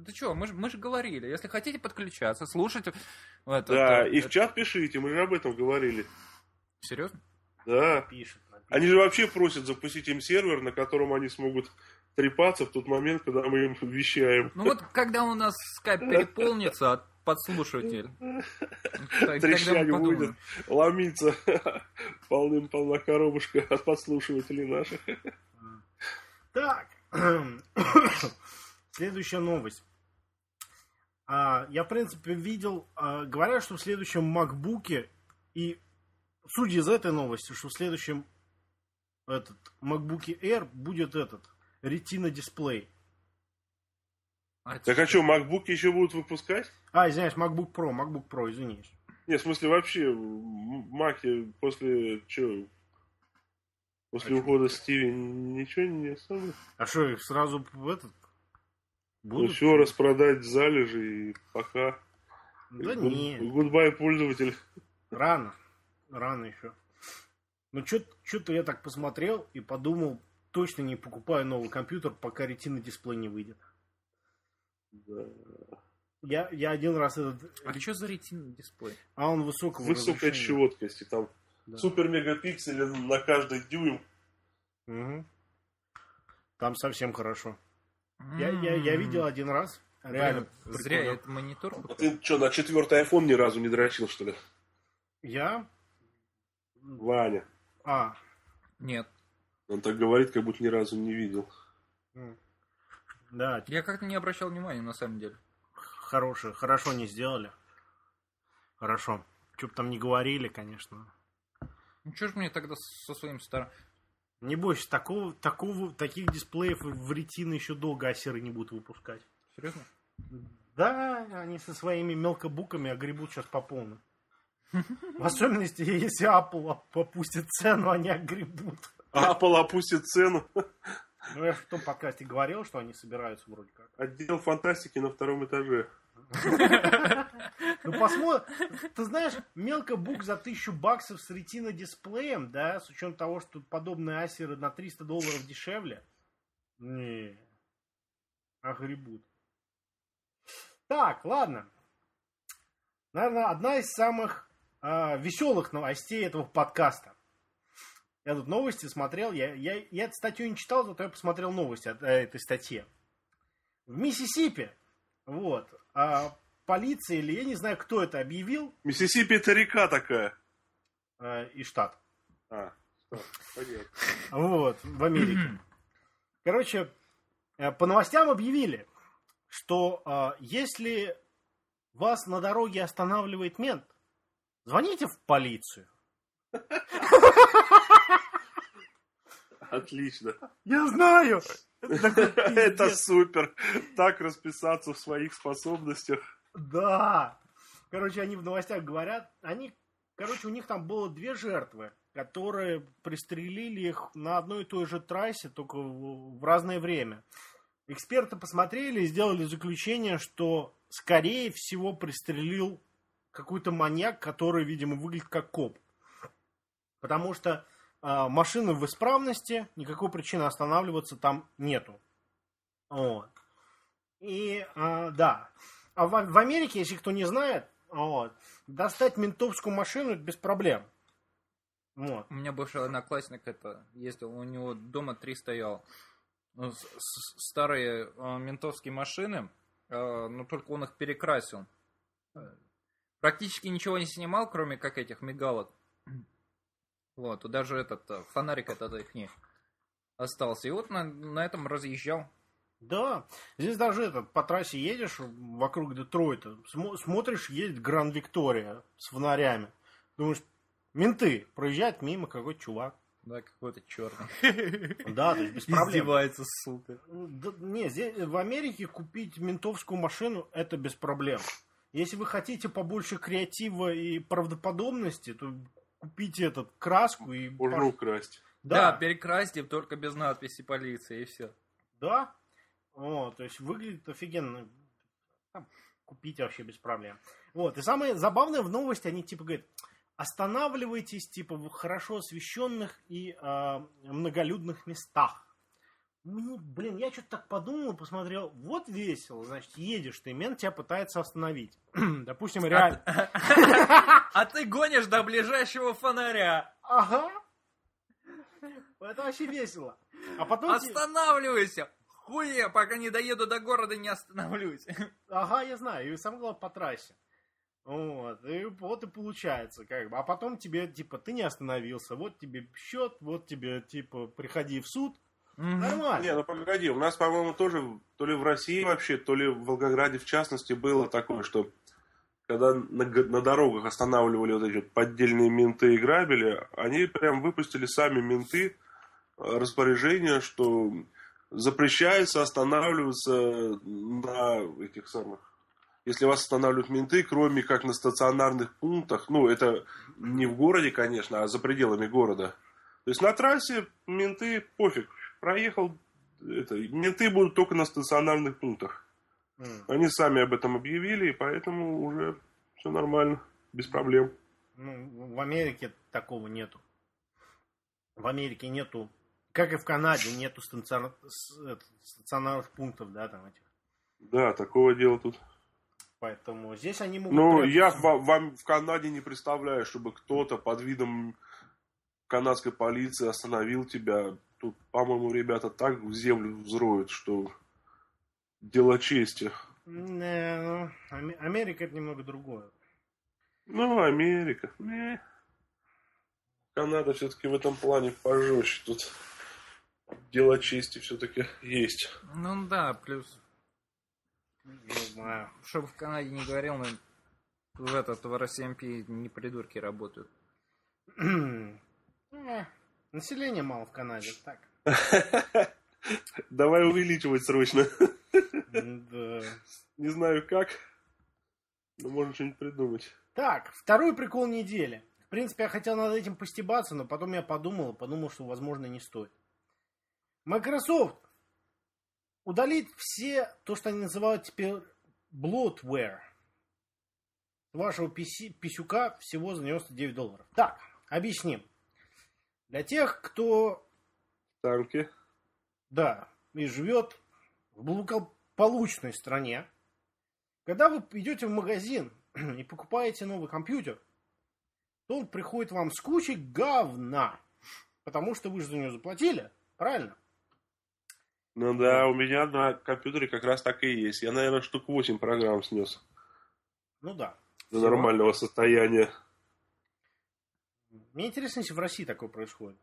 Ты что, мы, же- мы же говорили, если хотите подключаться, слушайте. этот, Да, э, и в э, чат пишите, мы же об этом говорили. Серьезно? Да. Пишет. напишет. Они же вообще просят запустить им сервер, на котором они смогут трепаться в тот момент, когда мы им вещаем. Ну вот, когда у нас скайп переполнится от подслушивателей, тогда Трещать будет, ломиться полным-полна коробушка от подслушивателей наших. Так. Следующая новость. А, я, в принципе, видел, а, говорят, что в следующем макбуке, и судя из этой новости, что в следующем этот MacBook Air будет этот Retina дисплей. А Так а что, MacBook еще будут выпускать? А, извиняюсь, MacBook Pro, MacBook Pro, извиняюсь. Не, в смысле вообще, в Маке после что? После А ухода Стиви ничего не особо? А что, их сразу в этот? Ну Будут? все, распродать залежи и пока. Да Good- не, Goodbye, пользователь. рано. Рано еще. Ну, что-то я так посмотрел и подумал, точно не покупаю новый компьютер, пока ретина дисплей не выйдет. Да. Я, я один раз этот... А что за ретинный дисплей? А он высокого Высокой четкости, там Да. супер мегапиксели на каждый дюйм. Мгм. Там совсем хорошо. Я, я, я видел один раз. Реально. Блин, Зря я этот монитор А купил. ты что, на четвертый iPhone ни разу не дрочил, что ли? Я? Ваня. А. Нет. Он так говорит, как будто ни разу не видел. Да, Я как-то не обращал внимания, на самом деле. хорошее. Хорошо не сделали. Хорошо. Что бы там не говорили, конечно. Ну что ж мне тогда со своим старым... Не бойся, такого, такого, таких дисплеев в ретины еще долго асеры не будут выпускать. Серьезно? Да, они со своими мелкобуками огребут сейчас по полной. В особенности, если Apple оп- опустит цену, они огребут. А Apple опустит цену. Ну, я же в том подкасте говорил, что они собираются вроде как. Отдел фантастики на втором этаже. Ну, посмотрим. Ты знаешь, мелкобук за тысячу баксов с ретино дисплеем, да, с учетом того, что подобные асеры на 300 долларов дешевле. Не. Огребут. Так, ладно. Наверное, одна из самых веселых новостей этого подкаста. Я тут новости смотрел, я, я, я эту статью не читал, зато я посмотрел новости от э, этой статьи. В Миссисипи, вот, а, полиция или я не знаю, кто это объявил, Миссисипи это река такая. э, и штат, А, что, понятно. вот, в Америке. Короче, э, по новостям объявили, что э, если вас на дороге останавливает мент, звоните в полицию. Отлично. Я знаю. Это супер. Так расписаться в своих способностях. Да. Короче, они в новостях говорят, они, короче, у них там было две жертвы, которые пристрелили их на одной и той же трассе, только в разное время. Эксперты посмотрели и сделали заключение, что, скорее всего, пристрелил какой-то маньяк, который, видимо, выглядит как коп. Потому что а, машина в исправности, никакой причины останавливаться там нету. Вот. И, а, да. А в, в Америке, если кто не знает, вот, достать ментовскую машину без проблем. Вот. У меня бывший одноклассник это ездил, у него дома три стоял. С- с- Старые э, ментовские машины, э, но только он их перекрасил. Э, Практически ничего не снимал, кроме как этих мигалок. Вот, и даже этот э, фонарик этот их не остался. И вот на, на этом разъезжал. Да, здесь даже этот, по трассе едешь вокруг Детройта, смо- смотришь, едет Гранд Виктория с фонарями. Думаешь, менты, проезжает мимо какой-то чувак. Да, какой-то черный. Да, то есть без проблем. Издевается, сука. Да, не, здесь, в Америке купить ментовскую машину это без проблем. Если вы хотите побольше креатива и правдоподобности, то купите этот краску и... Можно пош- украсть. Да, Да, перекрасьте только без надписи полиции и все. да. О, то есть выглядит офигенно. Там Купить вообще без проблем. Вот. И самое забавное в новости, они типа говорят, останавливайтесь типа в хорошо освещенных и а, многолюдных местах. Ну, блин, я что-то так подумал, посмотрел, вот весело, значит, едешь ты, мент тебя пытается остановить. Допустим, реально... А ты гонишь до ближайшего фонаря. Ага. Это вообще весело. А потом... Останавливайся. Хуя, пока не доеду до города, не остановлюсь. Ага, я знаю, и самое главное по трассе. Вот, и вот и получается, как бы. А потом тебе, типа, ты не остановился, вот тебе счет, вот тебе, типа, приходи в суд. Нормально. Не, ну погоди, у нас, по-моему, тоже, то ли в России вообще, то ли в Волгограде в частности, было такое, что когда на, на дорогах останавливали вот эти вот поддельные менты и грабили, они прям выпустили сами менты э, распоряжение, что запрещается останавливаться на этих самых если вас останавливают менты, кроме как на стационарных пунктах, ну, это не в городе, конечно, а за пределами города. То есть на трассе менты пофиг, проехал, это, менты будут только на стационарных пунктах. М. Они сами об этом объявили, и поэтому уже все нормально, без проблем. Ну, в Америке такого нету. В Америке нету, как и в Канаде, нету стационар- стационарных пунктов, да, там этих. Да, такого дела тут. Поэтому здесь они могут... Ну, я в, в- в Канаде не представляю, чтобы кто-то под видом канадской полиции остановил тебя. Тут, по-моему, ребята так в землю взроют, что дело чести. Не, ну, Аме- Америка это немного другое. Ну, Америка. Не. Канада все-таки в этом плане пожестче. Тут дело чести все-таки есть. Ну да, плюс, Не знаю. чтобы в Канаде не говорил, но в этот, в РСМП не придурки работают. Населения мало в Канаде, так. Давай увеличивать срочно. Да. Не знаю как, но можно что-нибудь придумать. Так, второй прикол недели. В принципе, я хотел над этим постебаться, но потом я подумал, подумал, что, возможно, не стоит. Microsoft удалит все то, что они называют теперь bloatware. Вашего PC, писюка всего за 99 долларов. Так, объясним. Для тех, кто Танки. Да, и живет в благополучной стране. Когда вы идете в магазин и покупаете новый компьютер, то он приходит вам с кучей говна. Потому что вы же за него заплатили, правильно? Ну да, у меня на компьютере как раз так и есть. Я, наверное, штук 8 программ снес Ну да. до Всего. нормального состояния. Мне интересно, если в России такое происходит.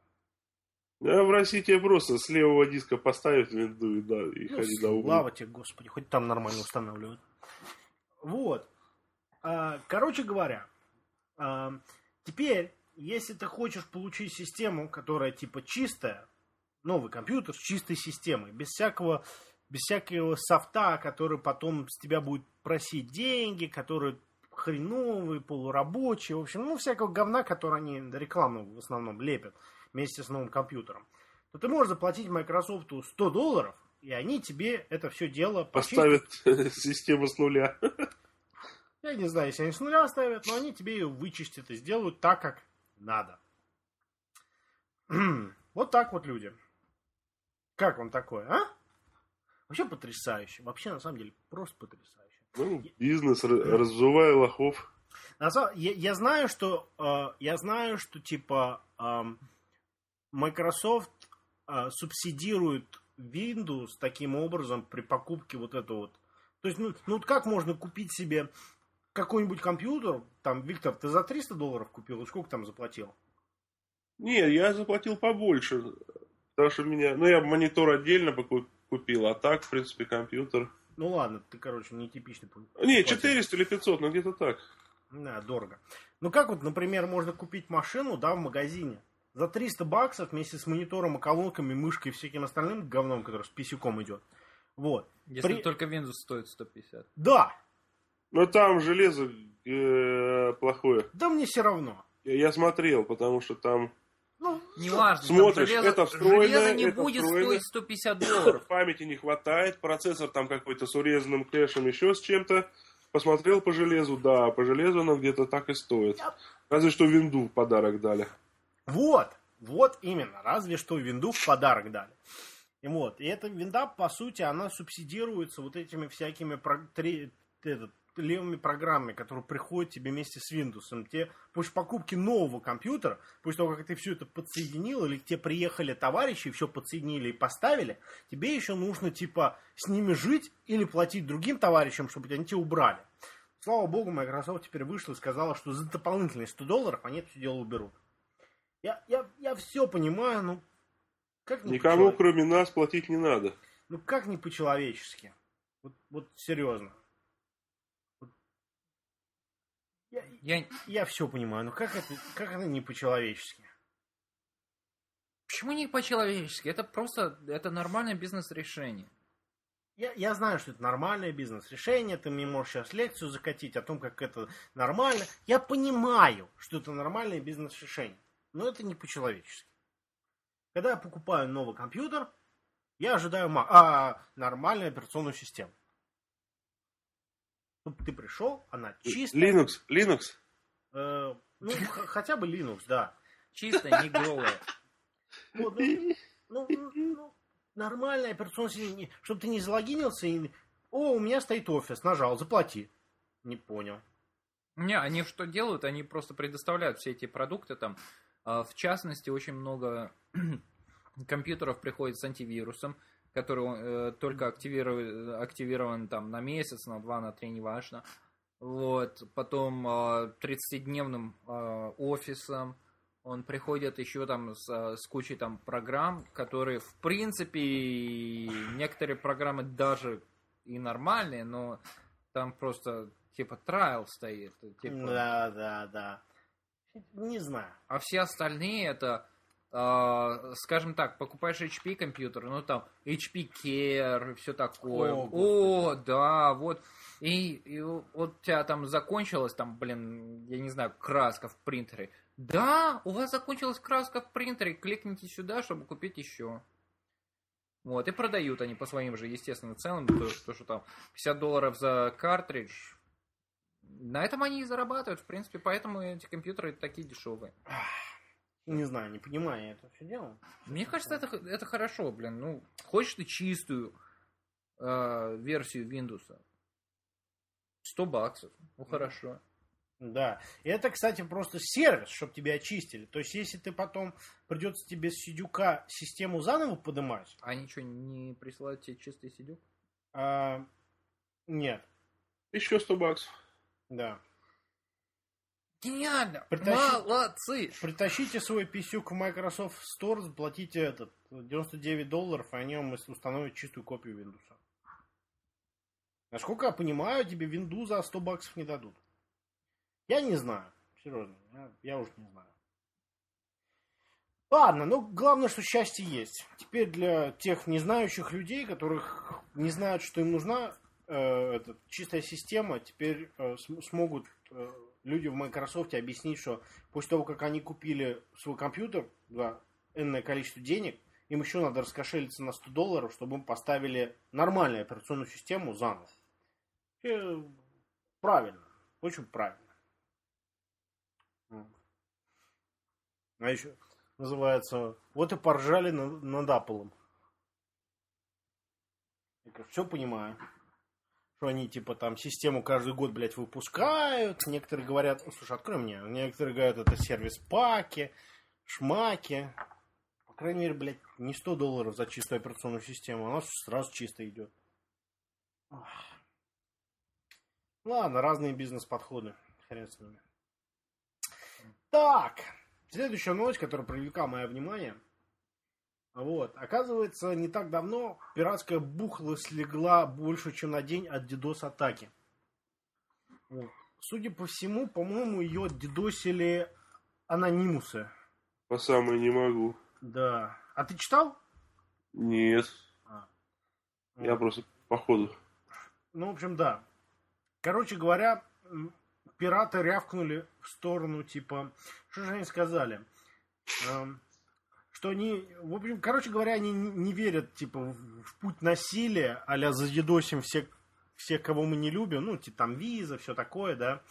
А в России тебе просто с левого диска поставят винду и, да, и Ну, ходи до угла. слава тебе, Господи, хоть там нормально устанавливают. Вот. А, Короче говоря, а, теперь, если ты хочешь получить систему, которая типа чистая, новый компьютер с чистой системой, без всякого, без всякого софта, который потом с тебя будет просить деньги, который хреновый, полурабочий, в общем, ну, всякого говна, который они рекламу в основном лепят вместе с новым компьютером, то ты можешь заплатить Microsoft 100 долларов, и они тебе это все дело. Поставят систему с нуля. Я не знаю, если они с нуля ставят, но они тебе ее вычистят и сделают так, как надо. Вот так вот люди. Как вам такое, а? Вообще потрясающе. Вообще, на самом деле, просто потрясающе. Ну, бизнес, ра- раззувая лохов. Самом- я, я знаю, что э, я знаю, что типа ам, Microsoft э, субсидирует Windows таким образом при покупке вот этого вот. То есть, ну, ну как можно купить себе какой-нибудь компьютер, там, Виктор, ты за 300 долларов купил, и сколько там заплатил? Не, я заплатил побольше. Потому что меня... Ну, я монитор отдельно купил, а так, в принципе, компьютер... Ну ладно, ты, короче, нетипичный. Не, платил. 400 или 500, ну где-то так. Да, дорого. Ну как вот, например, можно купить машину, да, в магазине за 300 баксов вместе с монитором, и колонками, мышкой и всяким остальным говном, который с писюком идет. Вот. Если При- только Windows стоит 150. Да, Но там железо э, плохое. да мне все равно. Я, я смотрел, потому что там Неважно, Смотришь, железо, это встроенное, железо не это будет встроенное. стоить 150 долларов. памяти не хватает, процессор там какой-то с урезанным кэшем, еще с чем-то. Посмотрел по железу, да, по железу оно где-то так и стоит. Разве что винду в подарок дали. Вот, вот именно. Разве что винду в подарок дали. И вот, и эта винда, по сути, она субсидируется вот этими всякими про- три- этот, левыми программами, которые приходят тебе вместе с Windows. Тебе после покупки нового компьютера, после того, как ты все это подсоединил, или к тебе приехали товарищи, все подсоединили и поставили, тебе еще нужно, типа, с ними жить или платить другим товарищам, чтобы они тебя убрали. Слава богу, Microsoft теперь вышла и сказала, что за дополнительные 100 долларов они это все дело уберут. Я, я, я все понимаю, ну как не Никому, кроме нас, платить не надо. Ну как не по-человечески? Вот, вот серьезно. Вот. Я, Я... я все понимаю, но как это, как это не по-человечески? Почему не по-человечески? Это просто, это нормальное бизнес-решение. Я, я знаю, что это нормальное бизнес-решение, ты мне можешь сейчас лекцию закатить о том, как это нормально. Я понимаю, что это нормальное бизнес-решение, но это не по-человечески. Когда я покупаю новый компьютер, я ожидаю а, нормальную операционную систему. Чтобы ты пришел, она чистая. Linux, Linux. э, ну, хотя бы Linux, да. Чисто, не голое. Вот, ну, ну, ну, ну, нормальная операционная система. Чтобы ты не залогинился и... О, у меня стоит офис, нажал, заплати. Не понял. Не, они что делают? Они просто предоставляют все эти продукты там. А, В частности, очень много компьютеров приходит с антивирусом, который э, только активирован, активирован там на месяц, на два, на три, неважно. Вот. Потом э, 30-дневным э, офисом. Он приходит еще там с, с кучей там программ, которые, в принципе, некоторые программы даже и нормальные, но там просто типа трайл стоит. Типа, Да, да, да. Не знаю. а все остальные это, скажем так, покупаешь HP компьютер, ну там HP Care, все такое. О, О, да, вот. И, и вот у тебя там закончилась, там, блин, я не знаю, краска в принтере. Да, у вас закончилась краска в принтере, кликните сюда, чтобы купить еще. Вот, и продают они по своим же естественным ценам, то, то, что там 50 долларов за картридж. На этом они и зарабатывают, в принципе, поэтому эти компьютеры такие дешевые. Не знаю, не понимаю я это все дело. Мне кажется, это, это хорошо, блин. Ну, хочешь ты чистую э, версию Windows? 100 баксов. Ну, хорошо. Да. И это, кстати, просто сервис, чтобы тебя очистили. То есть, если ты потом придется тебе с сидюка систему заново поднимать, А ничего не присылают тебе чистый сидюк? а, нет, Еще 100 баксов. да. Гениально! Притащи- Молодцы! Притащите свой писюк в Microsoft Store, заплатите этот 99 долларов, и они вам установят чистую копию Windows. Насколько я понимаю, тебе Windows за 100 баксов не дадут. Я не знаю. Серьезно, я, я уж не знаю. Ладно, ну главное, что счастье есть. Теперь для тех не знающих людей, которых не знают, что им нужна э, эта чистая система, теперь э, см- смогут э, люди в Microsoft объяснить, что после того, как они купили свой компьютер за энное количество денег, им еще надо раскошелиться на 100 долларов, чтобы им поставили нормальную операционную систему заново. И правильно, очень правильно. А еще называется «Вот и поржали над, над Apple». Я все понимаю. Что они, типа, там, систему каждый год, блядь, выпускают. Некоторые говорят, слушай, открой мне. Некоторые говорят, это сервис-паки, шмаки. По крайней мере, блядь, не 100 долларов за чистую операционную систему, а нас сразу чисто идет. Ладно, разные бизнес-подходы. Хрен с ними. Так, следующая новость, которая привлекла мое внимание. Вот, оказывается, не так давно пиратская бухла слегла больше, чем на день от DDoS-атаки. Вот. Судя по всему, по-моему, ее дедосили анонимусы. По самой не могу. Да. А ты читал? Нет. А. Я Вот. просто по ходу. Ну, в общем, да. Короче говоря, пираты рявкнули в сторону, типа, что же они сказали? Эм, что они, в общем, короче говоря, они не, верят, типа, в, путь насилия, а-ля задедосим всех, всех, кого мы не любим, ну, типа, там, виза, все такое, да.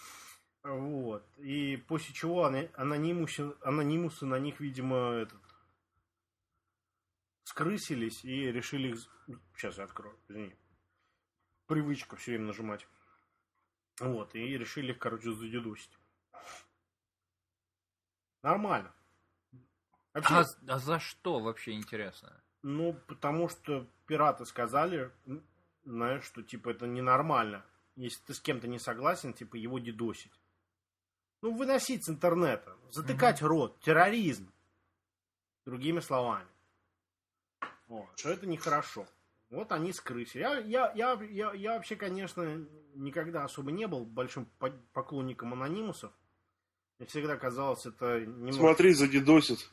Вот. И после чего анонимусы, анонимусы на них, видимо, этот, скрысились и решили их... Сейчас я открою, извини привычка все время нажимать. Вот, и решили их, короче, задедусить. Нормально. Вообще, А, а за что вообще интересно? ну, потому что пираты сказали, знаешь, что, типа, это ненормально. Если ты с кем-то не согласен, типа, его дедосить. Ну, выносить с интернета, затыкать рот, терроризм. Другими словами. Вот, что это нехорошо. Вот они скрысили. Я, я, я, я, я вообще, конечно, никогда особо не был большим по- поклонником анонимусов. Мне всегда казалось это немного... Смотри, задедосит.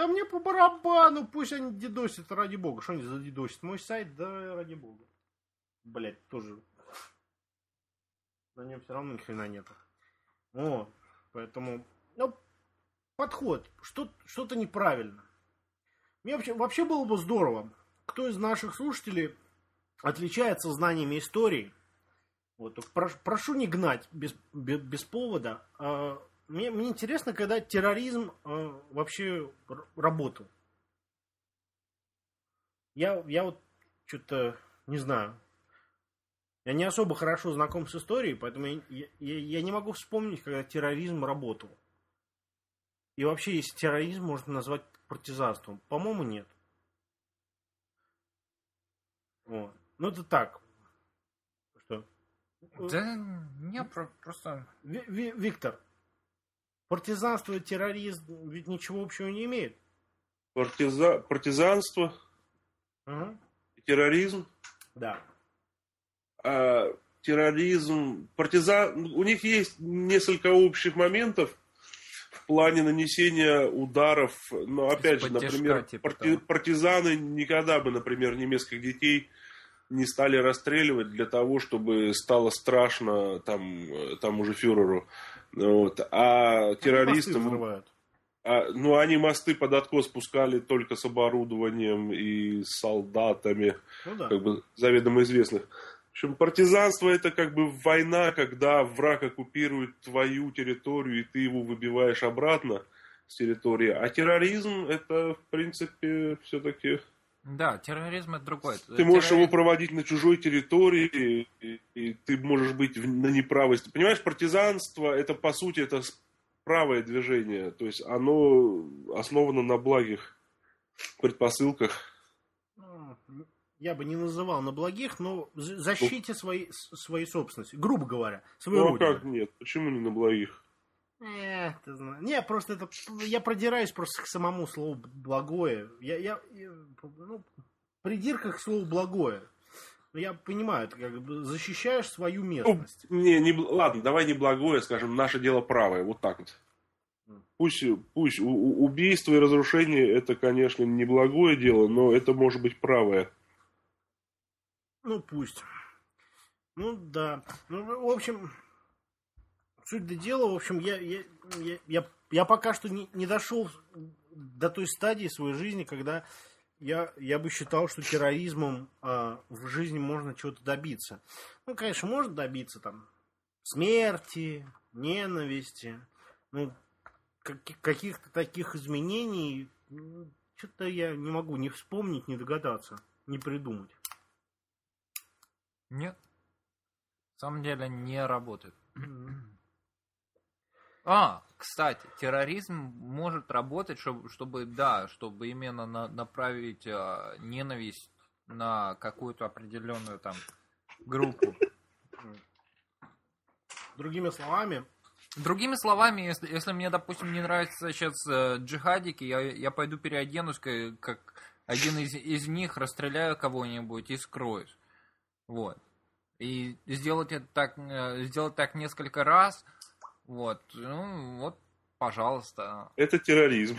Да мне по барабану, пусть они дедосят, ради бога. Что они за? Мой сайт, да ради бога. Блять, тоже. На нем все равно ни хрена нету. О, поэтому, ну, подход, что, что-то неправильно. Мне вообще, вообще было бы здорово, кто из наших слушателей отличается знаниями истории. Вот, только прош- прошу не гнать без, без, без повода. А, мне, мне интересно, когда терроризм а, вообще работал. Я, я вот что-то не знаю. Я не особо хорошо знаком с историей, поэтому я, я, я не могу вспомнить, когда терроризм работал. И вообще, если терроризм можно назвать партизанством, по-моему, нет. Вот. Ну, это так. Что? Да, не, про- просто... Ви- Ви- Виктор, партизанство и терроризм ведь ничего общего не имеют. Партиза... Партизанство, Мгм. терроризм. Да. а терроризм, партизан, у них есть несколько общих моментов в плане нанесения ударов, но опять же, например, типа парти- того. партизаны никогда бы, например, немецких детей не стали расстреливать для того, чтобы стало страшно там, э, тому же фюреру. Вот. А террористам, а, ну, они мосты под откос пускали только с оборудованием и с солдатами Ну да. как бы заведомо известных. В общем, партизанство это как бы война, когда враг оккупирует твою территорию, и ты его выбиваешь обратно с территории. А терроризм это, в принципе, все-таки... Да, терроризм это другой. Ты можешь Террори- его проводить на чужой территории, и, и ты можешь быть в- на неправости. Понимаешь, партизанство это, по сути, это правое движение. То есть оно основано на благих предпосылках. Ну, Я бы не называл на благих, но защите свои, с- своей собственности. Грубо говоря, свою Ну а родину. как нет? Почему не на благих? Э, ты знаешь. Не, просто это... Я продираюсь просто к самому слову благое. Я, я, я, ну, придирка к слову благое. Я понимаю, ты как бы защищаешь свою Ну, местность. не, не, бл- ладно, давай не благое, скажем, наше дело правое, вот так вот. Пусть, пусть убийство и разрушение это, конечно, не благое дело, но это может быть правое. Ну, пусть. Ну, да. Ну, в общем, суть до дела, в общем, я, я, я, я, я пока что не, не дошел до той стадии своей жизни, когда я, я бы считал, что терроризмом а, в жизни можно чего-то добиться. Ну, конечно, можно добиться там смерти, ненависти, ну, каки- каких-то таких изменений, ну, что-то я не могу ни вспомнить, ни догадаться, не придумать. Нет. самом деле не работает. А, кстати, терроризм может работать, чтобы, чтобы да, чтобы именно на- направить а, ненависть на какую-то определенную там группу. Другими словами, Другими словами, если, если мне, допустим, не нравятся сейчас э, джихадики, я, я пойду переоденусь, ка- как один из, из них, расстреляю кого-нибудь и скроюсь. Вот. И сделать это так, э, сделать так несколько раз, вот, ну, вот, пожалуйста. Это терроризм.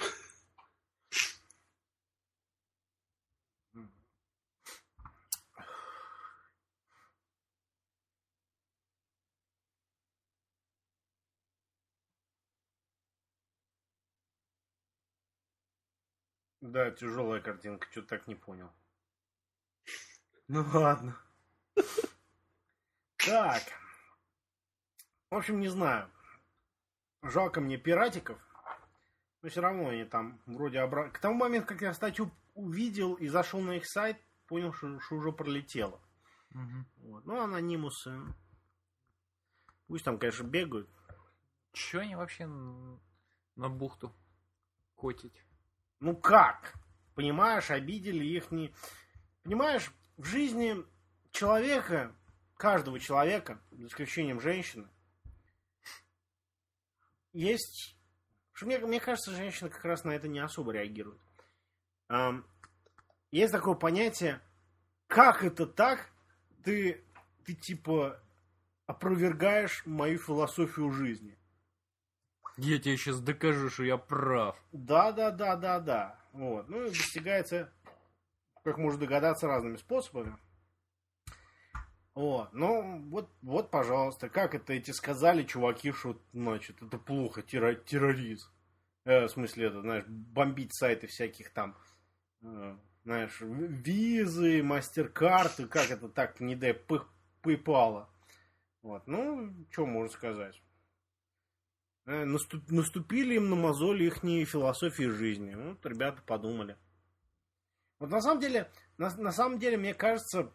да, тяжелая картинка, что-то так не понял. Ну ладно. Так. В общем, не знаю. Жалко мне пиратиков. Но все равно они там вроде обра... К тому моменту, как я статью увидел и зашел на их сайт, понял, что, что уже пролетело. Вот. Ну, анонимусы. Пусть там, конечно, бегают. Че они вообще на бухту котить? Ну как? Понимаешь, обидели их не... Понимаешь, в жизни человека, каждого человека, за исключением женщины, есть... Мне, мне кажется, женщины как раз на это не особо реагируют. Есть такое понятие, как это так, ты, ты типа опровергаешь мою философию жизни. Я тебе сейчас докажу, что я прав. Да, да, да, да, да. Вот. Ну и достигается, как можно догадаться, разными способами. Вот. Ну, вот, вот, пожалуйста, как это эти сказали чуваки, что, значит, это плохо, терро- терроризм. Э, в смысле, это, знаешь, бомбить сайты всяких там, э, знаешь, визы, мастер-карты, как это так, не дай пых- пыпало. Вот. Ну, что можно сказать? Э, наступ- наступили им на мозоли их философии жизни. Вот ребята подумали. Вот на самом деле, на, на самом деле, мне кажется,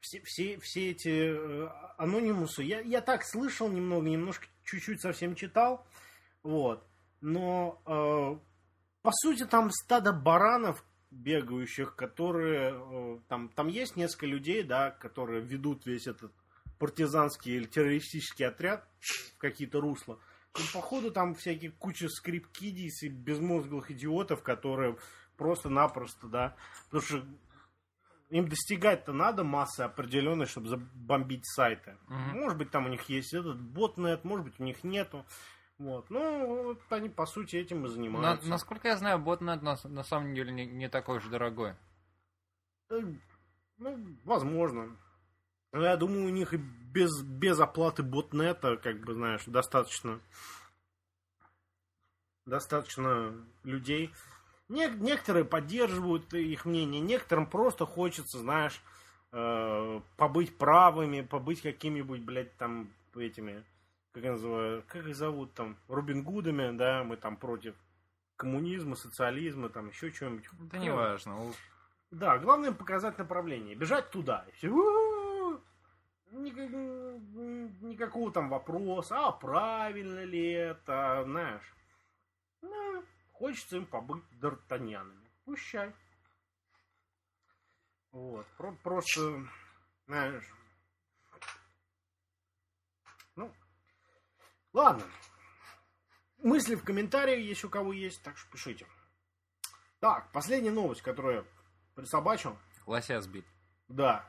все, все, все эти э, анонимусы, я, я так слышал немного, немножко, чуть-чуть совсем читал, вот, но э, по сути там стадо баранов бегающих, которые, э, там, там есть несколько людей, да, которые ведут весь этот партизанский или террористический отряд в какие-то русла. И походу там всякие куча скрипкидис и безмозглых идиотов, которые просто-напросто, да, потому что им достигать-то надо массы определенной, чтобы забомбить сайты. Мгм. Может быть, там у них есть этот ботнет, может быть, у них нету. Вот. Ну, вот они, по сути, этим и На- занимаются. насколько я знаю, ботнет на, на самом деле не, не такой уж дорогой. Э, Ну, возможно. Но я думаю, у них и без, без оплаты ботнета, как бы, знаешь, достаточно достаточно людей. Не- некоторые поддерживают их мнение, некоторым просто хочется, знаешь, э, побыть правыми, побыть какими-нибудь, блядь, там, этими, как я называю, как их зовут там, Робин Гудами, да, мы там против коммунизма, социализма, там, еще чего-нибудь. Да не важно. Да, главное показать направление. Бежать туда. И все. Никакого там вопроса, а правильно ли это, знаешь. Ну, хочется им побыть д'Артаньянами. Пущай. Вот. Про- просто, знаешь. Ну, ладно. Мысли в комментариях, если у кого есть, так что пишите. Так, последняя новость, которую я присобачил. Лося сбит. Да.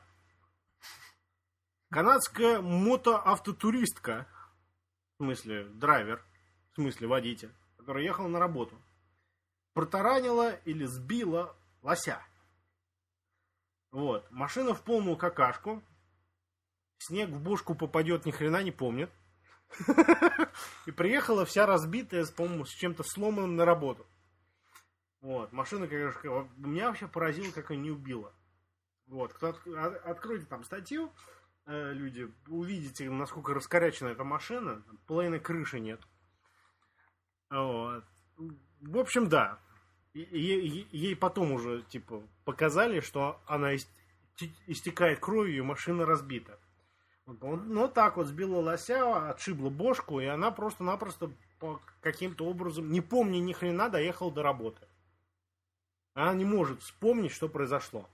Канадская мотоавтотуристка, в смысле драйвер, в смысле водитель, который ехал на работу, протаранила или сбила лося. Вот. Машина в полную какашку. Снег в бошку попадет, ни хрена не помнит. И приехала вся разбитая, по-моему, с чем-то сломанным на работу. Вот. Машина, конечно, меня вообще поразило, как она не убила. Вот, кто от- от- откройте там статью, э, люди, увидите, насколько раскорячена эта машина, половины крыши нет. Вот. В общем, да. И- Ей потом уже, типа, показали, что она ис- те- истекает кровью, машина разбита. Ну так вот сбила лося, отшибла бошку, и она просто-напросто по каким-то образом, не помня ни хрена, доехала до работы. Она не может вспомнить, что произошло.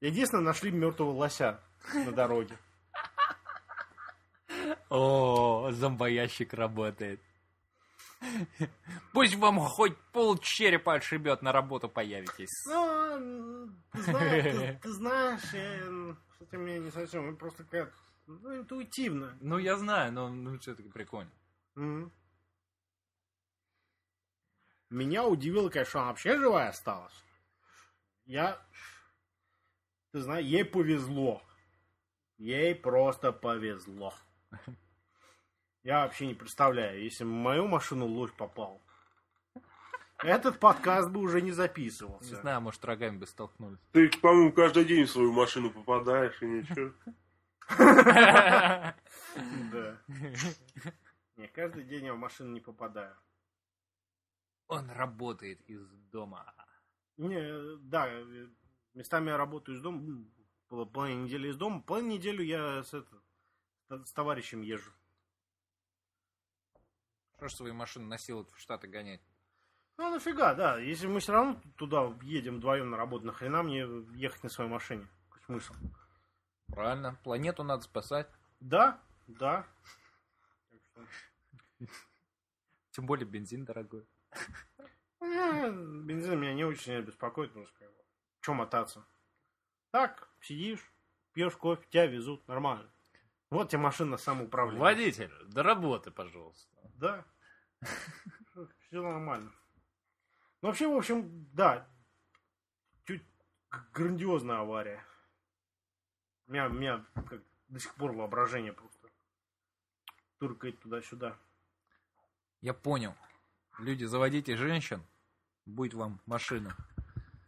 Единственное, нашли мертвого лося на дороге. О, зомбоящик работает. Пусть вам хоть пол черепа отшибет, на работу появитесь. Ну, ты знаешь, ты, ты знаешь, я, что-то мне не совсем, просто как ну, интуитивно. Ну, я знаю, но ну, все-таки прикольно. Меня удивило, конечно, она вообще живая осталась. Я, ты знаешь, ей повезло. Ей просто повезло. Я вообще не представляю, если в мою машину лось попал. Этот подкаст бы уже не Не записывался. знаю, может, рогами бы столкнулись. Ты, по-моему, каждый день в свою машину попадаешь и ничего. Да. Не, каждый день я в машину не попадаю. Он работает из дома. Не, да, местами я работаю из дома, половину недели из дома, половину неделю я с, это, с товарищем езжу. Что ж свою машину насиловать в Штаты гонять? Ну нафига, да, если мы все равно туда едем вдвоем на работу, нахрена мне ехать на своей машине? Какой смысл? Правильно, планету надо спасать. Да, да. Так что, Тем более бензин дорогой. э, Бензин меня не очень беспокоит, потому что что мотаться. Так, сидишь, пьешь кофе, тебя везут, нормально. Вот тебе машина самоуправления. Водитель, до работы, пожалуйста. Да. Все нормально. Ну, вообще, в общем, да. Чуть грандиозная авария. У меня, у меня как, до сих пор воображение просто туркает туда-сюда. Я понял. Люди, заводите женщин, будет вам машина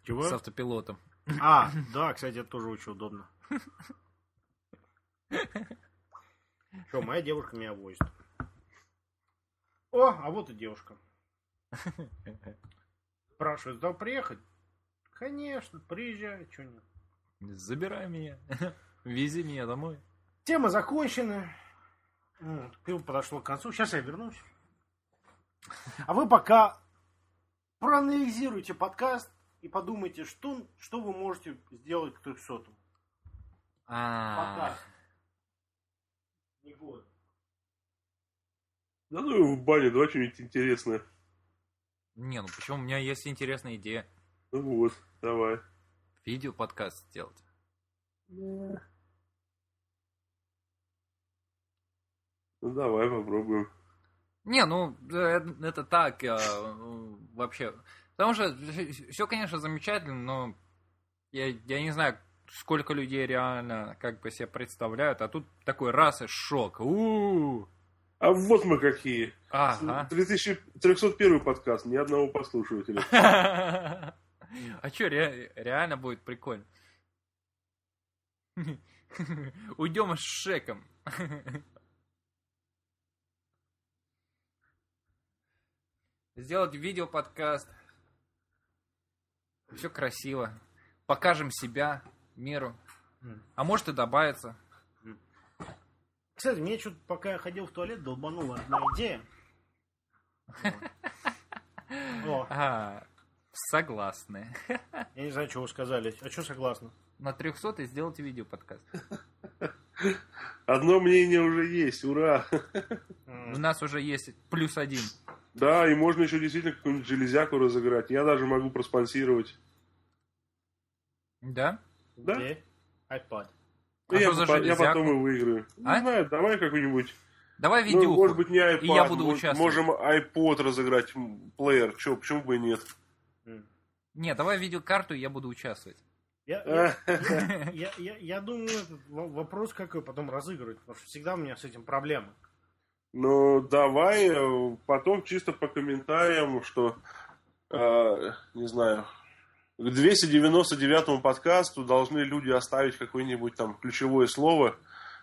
Чего? с автопилотом. А, да, кстати, это тоже очень удобно. Что, моя девушка меня возит. О, а вот и девушка. Спрашивает, да приехать? Конечно, приезжай, что нет. Забирай меня. Вези меня домой. Тема закончена. Пиво подошло к концу. Сейчас я вернусь. А вы пока проанализируйте подкаст и подумайте, что, что вы можете сделать к 300 А, Пока. Не год. Да ну его в бане, давай что-нибудь интересное. Не, ну почему? У меня есть интересная идея. Ну вот, давай. Видео подкаст сделать. Ну давай попробуем. Не, ну э, это так э, вообще. Потому что все, конечно, замечательно, но я, я не знаю, сколько людей реально как бы себе представляют, а тут такой раз и шок. У-у-у. А вот мы какие. Ага. 2301 подкаст, ни одного послушателя. А что, реально будет прикольно? Уйдем с шеком. Сделать видео-подкаст. Все красиво. Покажем себя миру. А может и добавится. Кстати, мне что-то, пока я ходил в туалет, долбанула одна идея. О, А, согласны. я не знаю, что вы сказали. А что согласны? На 300 сделать видео-подкаст. Одно мнение уже есть, ура! У нас уже есть плюс один. Да, и можно еще действительно какую-нибудь железяку разыграть. Я даже могу проспонсировать. Да? Да? Где? А я, по- я потом и выиграю. А? Не знаю, давай какой-нибудь. Давай Ну, видео. может быть, не iPad. И я буду может, участвовать. Можем iPod разыграть, плеер. Че, почему бы и нет? Не, давай видеокарту, и я буду участвовать. Я, я, я, я, я- я думаю, вопрос какой потом разыгрывать, потому что всегда у меня с этим проблемы. Ну, давай э, потом чисто по комментариям, что, э, не знаю, к 299 подкасту должны люди оставить какое-нибудь там ключевое слово.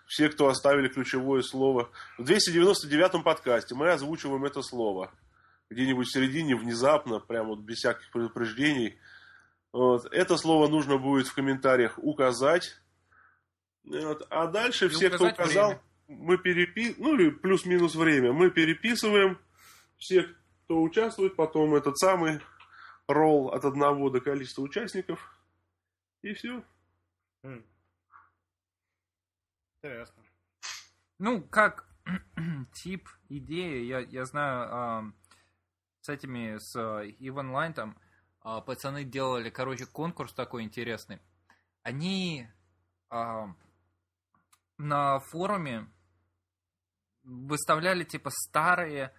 Все, кто оставили ключевое слово. В 299 подкасте мы озвучиваем это слово. Где-нибудь в середине, внезапно, прям вот без всяких предупреждений. Вот. Это слово нужно будет в комментариях указать. Вот. А дальше И все, кто указал, время. мы перепи... ну или плюс-минус время, мы переписываем всех, кто участвует, потом этот самый ролл от одного до количества участников, и все. М. Интересно. Ну, как тип, идеи, я, я знаю, ам, с этими, с EVE Online там, а, пацаны делали, короче, конкурс такой интересный. Они ам, на форуме выставляли, типа, старые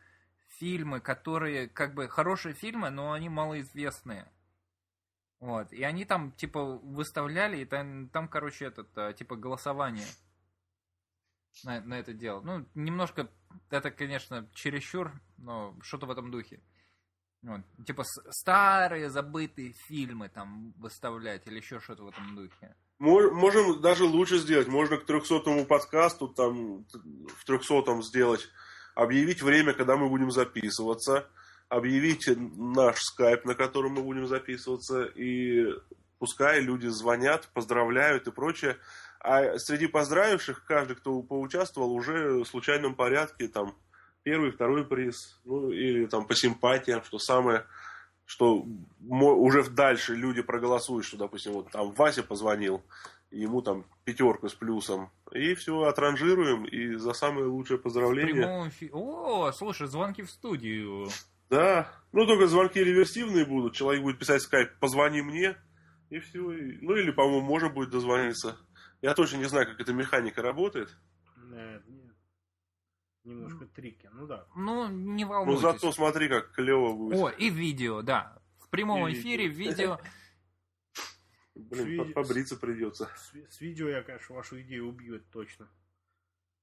фильмы, которые, как бы, хорошие фильмы, но они малоизвестные. Вот, и они там, типа, выставляли, и там, там короче, этот, а, типа, голосование на, на это дело. Ну, немножко, это, конечно, чересчур, но что-то в этом духе. Вот. Типа старые забытые фильмы там выставлять или еще что-то в этом духе. Мо- Можем даже лучше сделать. Можно к 300 подкасту, там, в 300 сделать, объявить время, когда мы будем записываться, объявить наш скайп, на котором мы будем записываться, и пускай люди звонят, поздравляют и прочее. А среди поздравивших, каждый, кто поучаствовал, уже в случайном порядке, там, первый, второй приз, ну, или там по симпатиям, что самое, что уже дальше люди проголосуют, что, допустим, вот там Вася позвонил, ему там пятерка с плюсом, и все, отранжируем, и за самое лучшее поздравление. эфи- О, слушай, звонки в студию. Да, ну только звонки реверсивные будут, человек будет писать в скайп, позвони мне, и все, ну или, по-моему, можно будет дозвониться. Я точно не знаю, как эта механика работает. Нет, нет. Немножко трики. Ну да. Ну, не волнуйтесь. зато смотри, как клево будет. О, и видео, да. В прямом И эфире видео. Блин, по- побриться придется. С, с видео я, конечно, вашу идею убью, это точно.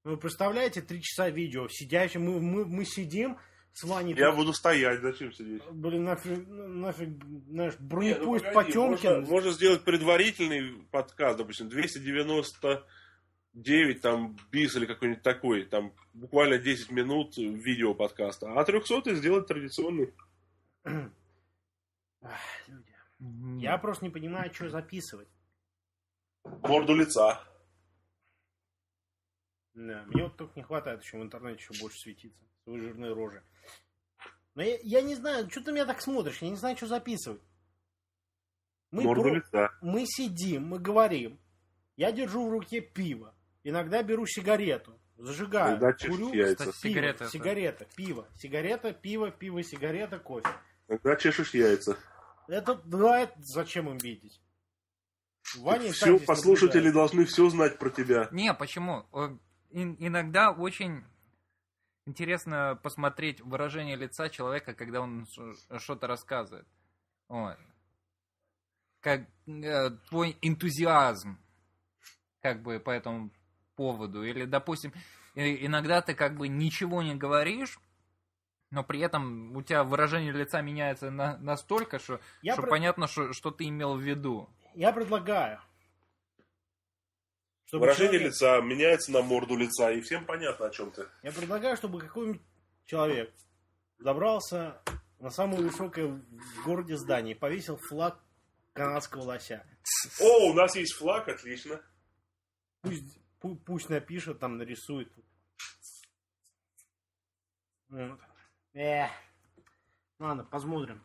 Ну, вы представляете, три часа видео, сидящие, мы, мы, мы сидим с Ваней... Я буду стоять, зачем сидеть? Блин, нафиг, ну, нафиг, знаешь, Не, ну бронепоезд погоди, Потемкин. Можно, можно сделать предварительный подкаст, допустим, 299 там бис или какой-нибудь такой, там буквально 10 минут видео подкаста, а 300 сделать традиционный. Нет. Я просто не понимаю, что записывать. Морду лица. Да, мне вот только не хватает еще в интернете еще больше светиться. Свои жирные рожи. Но я, я не знаю, что ты меня так смотришь, я не знаю, что записывать. Мы, Морду про- лица. мы сидим, мы говорим. Я держу в руке пиво. Иногда беру сигарету. Зажигаю. Иногда чешешь курю. яйца. Пиво, Сигарета сигарета, пиво. Сигарета, пиво, пиво, сигарета, кофе. Когда чешешь яйца. Это, это зачем им видеть? Ваня и Все послушатели наблюдает. должны все знать про тебя. Не, почему? Э, ин- иногда очень интересно посмотреть выражение лица человека, когда он что-то рассказывает. Вот. Как э, твой энтузиазм, как бы по этому поводу. Или, допустим, и- иногда ты как бы ничего не говоришь, но при этом у тебя выражение лица меняется на- настолько, что, Я что про- понятно, что, что ты имел в виду. Я предлагаю. чтобы Выражение человек- лица меняется на морду лица, и всем понятно, о чем ты. Я предлагаю, чтобы какой-нибудь человек забрался на самое высокое в городе здание и повесил флаг канадского лося. О, у нас есть флаг, отлично. Пусть, пу- пусть напишет, там нарисует. Вот. Эх. Ладно, посмотрим.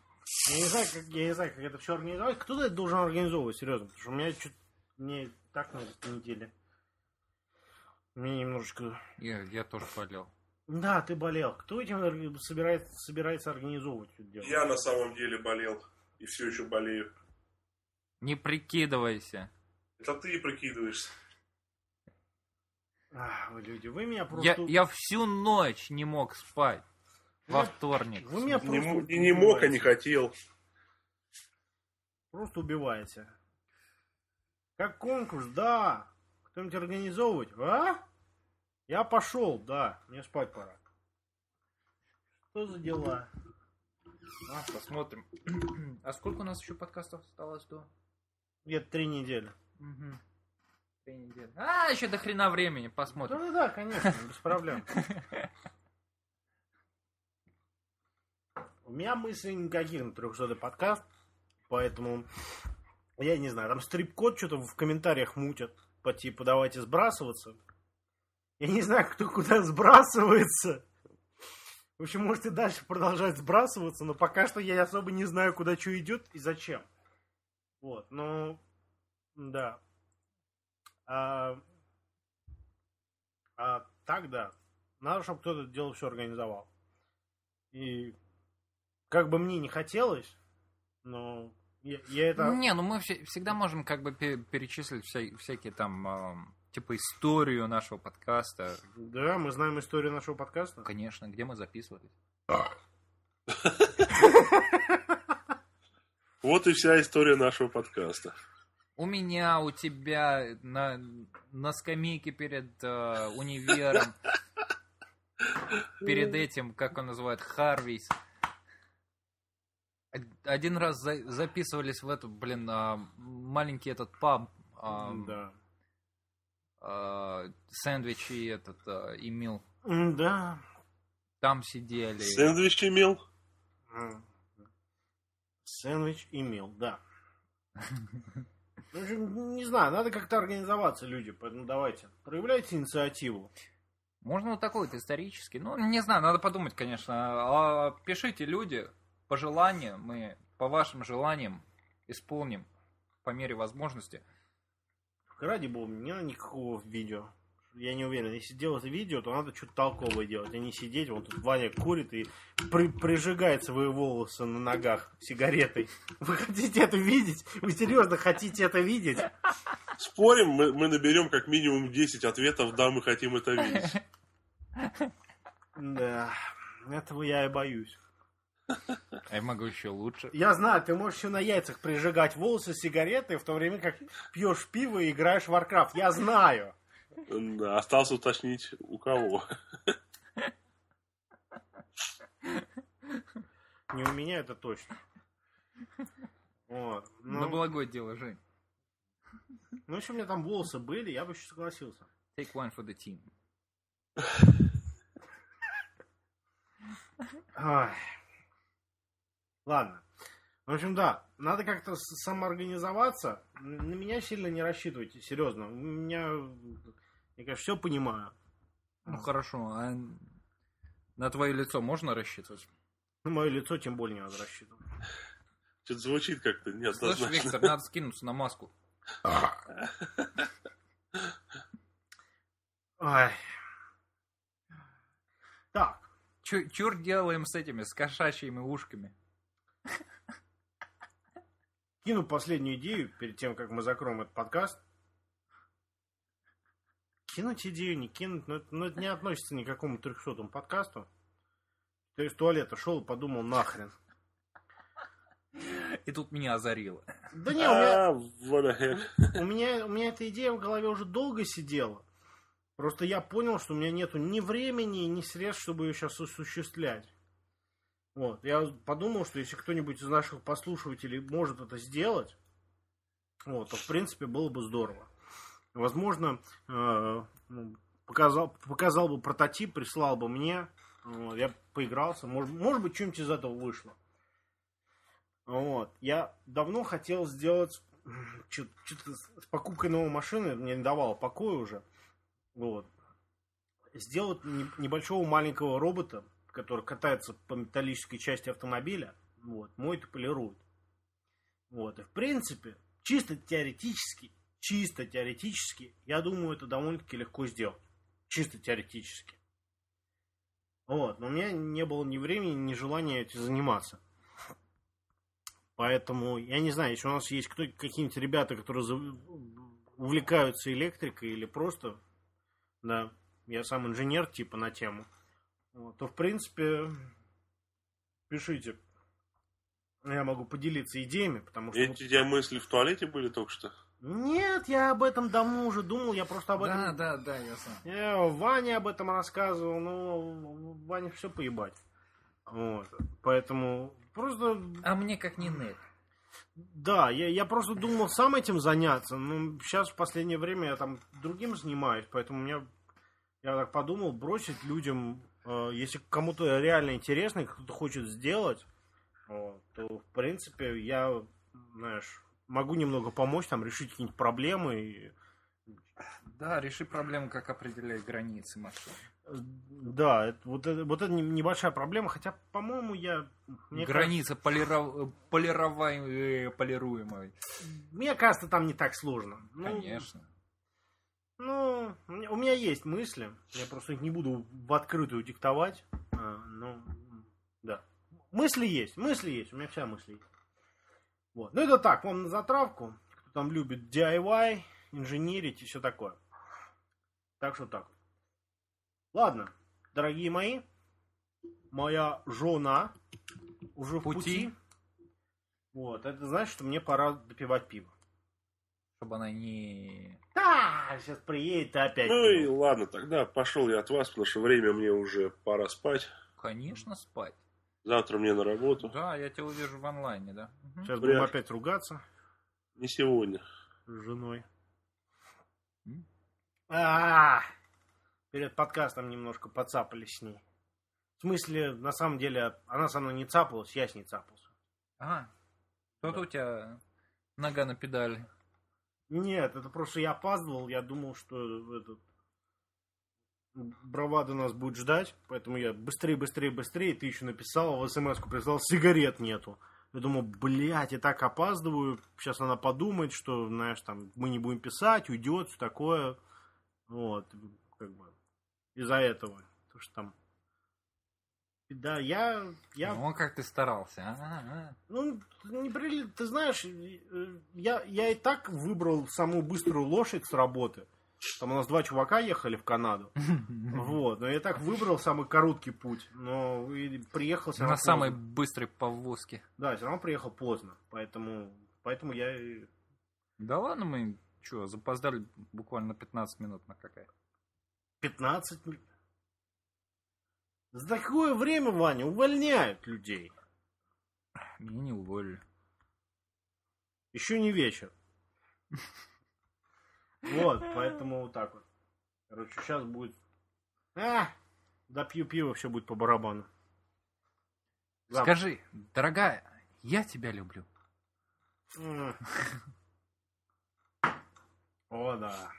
Я не знаю, как, я не знаю, как это все организовать. Кто-то это должен организовывать, серьезно. Потому что у меня чуть мне так на этой неделе. Мне немножечко... Я, я тоже болел. Да, ты болел. Кто этим собирается, собирается организовывать это дело? Я на самом деле болел, и все еще болею. Не прикидывайся. Это ты прикидываешься. Ах, вы люди, вы меня просто... Я, я всю ночь не мог спать во вторник. Вы меня Не, м- и не мог, а не хотел. Просто убиваете. Как конкурс, да. Кто-нибудь организовывать, а? Я пошел, да. Мне спать пора. Что за дела? А, посмотрим. А сколько у нас еще подкастов осталось до? Где-то три недели. Мгм. Три недели. А, еще до хрена времени, посмотрим. Да-да-да, конечно, без проблем. У меня мыслей никаких на 300 подкаст, поэтому я не знаю, там стрип-код что-то в комментариях мутят. по типу давайте сбрасываться. Я не знаю, кто куда сбрасывается. В общем, можете дальше продолжать сбрасываться, но пока что я особо не знаю, куда что идет и зачем. Вот, ну, да. А, а так, да. Надо, чтобы кто-то дело все организовал. И как бы мне не хотелось, но я, я это... Не, ну мы все, всегда можем как бы пе- перечислить вся, всякие там, э, типа, историю нашего подкаста. Да, мы знаем историю нашего подкаста. Конечно, где мы записывались. Вот и вся история нашего подкаста. У меня, у тебя на, на скамейке перед э, универом, перед этим, как он называет, Харвейс. Од- Один раз за- записывались в эту, блин, а, маленький этот паб, а, Да. а, сэндвич и этот, а, и мил. Да. Там сидели. Сэндвич имел? М. Сэндвич имел, да. В общем, не знаю, надо как-то организоваться, люди, поэтому давайте, проявляйте инициативу. Можно вот такой вот исторический. Ну, не знаю, надо подумать, конечно. А, Пишите, люди, пожелания. Мы по вашим желаниям исполним по мере возможности. Ради бога, не надо никакого видео. Я не уверен, если делать видео, то надо что-то толковое делать, а не сидеть, вот тут Ваня курит и при- прижигает свои волосы на ногах сигаретой. Вы хотите это видеть? Вы серьезно хотите это видеть? Спорим, мы, мы наберем как минимум 10 ответов, да, мы хотим это видеть. Да, этого я и боюсь. А Я могу еще лучше. Я знаю, ты можешь еще на яйцах прижигать волосы сигаретой, в то время как пьешь пиво и играешь в Warcraft. Я знаю. Да, осталось уточнить, у кого. Не у меня это точно. Вот. На Ну, благое дело, Жень. ну, если у меня там волосы были, я бы еще согласился. Take one for the team. Ай. Ладно. В общем, да, надо как-то самоорганизоваться. На меня сильно не рассчитывайте, серьезно. У меня, я, конечно, все понимаю. Ну хорошо, а на твое лицо можно рассчитывать? На мое лицо тем более не надо рассчитывать. Что-то звучит как-то Слышь, неоднозначно. Виктор, надо скинуться на маску. Ай. Так, чур делаем с этими, с кошачьими ушками? Кину последнюю идею перед тем, как мы закроем этот подкаст. Кинуть идею, не кинуть, но, это- но это не относится ни к какому 300 подкасту. То есть из туалета шел и подумал нахрен. И тут меня озарило. Да не, у меня, А, у меня, у меня эта идея в голове уже долго сидела. Просто я понял, что у меня нету ни времени, ни средств, чтобы ее сейчас осуществлять. Вот. Я подумал, что если кто-нибудь из наших послушателей может это сделать, вот, то в принципе было бы здорово. Возможно, э, ну, показал, показал бы прототип, прислал бы мне, я поигрался, может, может быть, что-нибудь из этого вышло. Вот. Я давно хотел сделать что-то с покупкой новой машины, мне не давало покоя уже. Вот. Сделать не- небольшого маленького робота, который катается по металлической части автомобиля, вот, моет и полирует. Вот. И в принципе, чисто теоретически, чисто теоретически, я думаю, это довольно-таки легко сделать. Чисто теоретически. Вот. Но у меня не было ни времени, ни желания этим заниматься. Поэтому, я не знаю, если у нас есть кто, какие-нибудь ребята, которые увлекаются электрикой или просто, да, я сам инженер типа на тему, вот, то в принципе пишите. Я могу поделиться идеями, потому что... Эти у тебя мысли в туалете были только что? Нет, я об этом давно уже думал, я просто об этом... да, да, ясно. Я Ване об этом рассказывал, но Ване все поебать. Вот. Поэтому просто А мне как не нет. Да, я, я просто думал сам этим заняться, но сейчас в последнее время я там другим занимаюсь, поэтому у меня, я так подумал, бросить людям, если кому-то реально интересно, кто-то хочет сделать, то, в принципе, я, знаешь, могу немного помочь, там, решить какие-нибудь проблемы и Да, реши проблему, как определять границы машины. Да, это, вот, это, вот это не- небольшая проблема, хотя, по-моему, я... Мне Граница полиров... полировай- полируемой. кажется- мне кажется, там не так сложно. Ну, Конечно. Ну, у меня- у меня есть мысли. Я просто их не буду в открытую диктовать. А, ну, да. Мысли есть, мысли есть. У меня вся мысли есть. Вот. Ну, это так, вам на затравку. Кто там любит DIY, инженерить и все такое. Так что так. Ладно, дорогие мои. Моя жена уже в Пути. пути. Вот, это значит, что мне пора допивать пиво. Чтобы она не... Да, сейчас приедет опять. Ну и ладно, тогда пошел я от вас, потому что время мне уже пора спать. Конечно, спать. Завтра мне на работу. Да, я тебя увижу в онлайне, да? Мгм. Сейчас Вряд будем опять ругаться Не сегодня. с женой. А, перед подкастом немножко поцапались с ней. В смысле, на самом деле, она со мной не цапалась, я с ней цапался. Ага. Тут у тебя нога на педали. Нет, это просто я опаздывал, я думал, что этот бравада нас будет ждать, поэтому я быстрее, быстрее, быстрее, ты еще написал, в смс-ку прислал, сигарет нету. Я думал, блядь, я так опаздываю, сейчас она подумает, что, знаешь, там, мы не будем писать, уйдет, все такое. Вот, как бы, из-за этого. Потому что там... Да, я... я Ну, как ты старался, а? ну, не прили- ты знаешь, я, я и так выбрал самую быструю лошадь с работы. Там у нас два чувака ехали в Канаду. Вот, но я и так выбрал самый короткий путь. Но и приехал все равно На самой быстрой повозке. Да, все равно приехал поздно. Поэтому, поэтому я. Да ладно, мы что, запоздали буквально на 15 минут на какая. 15 минут. За такое время, Ваня, увольняют людей. Меня не уволили. Еще не вечер. Вот, поэтому вот так вот. Короче, сейчас будет... А, допью пиво, все будет по барабану. Завтра. Скажи, дорогая, я тебя люблю. О, да.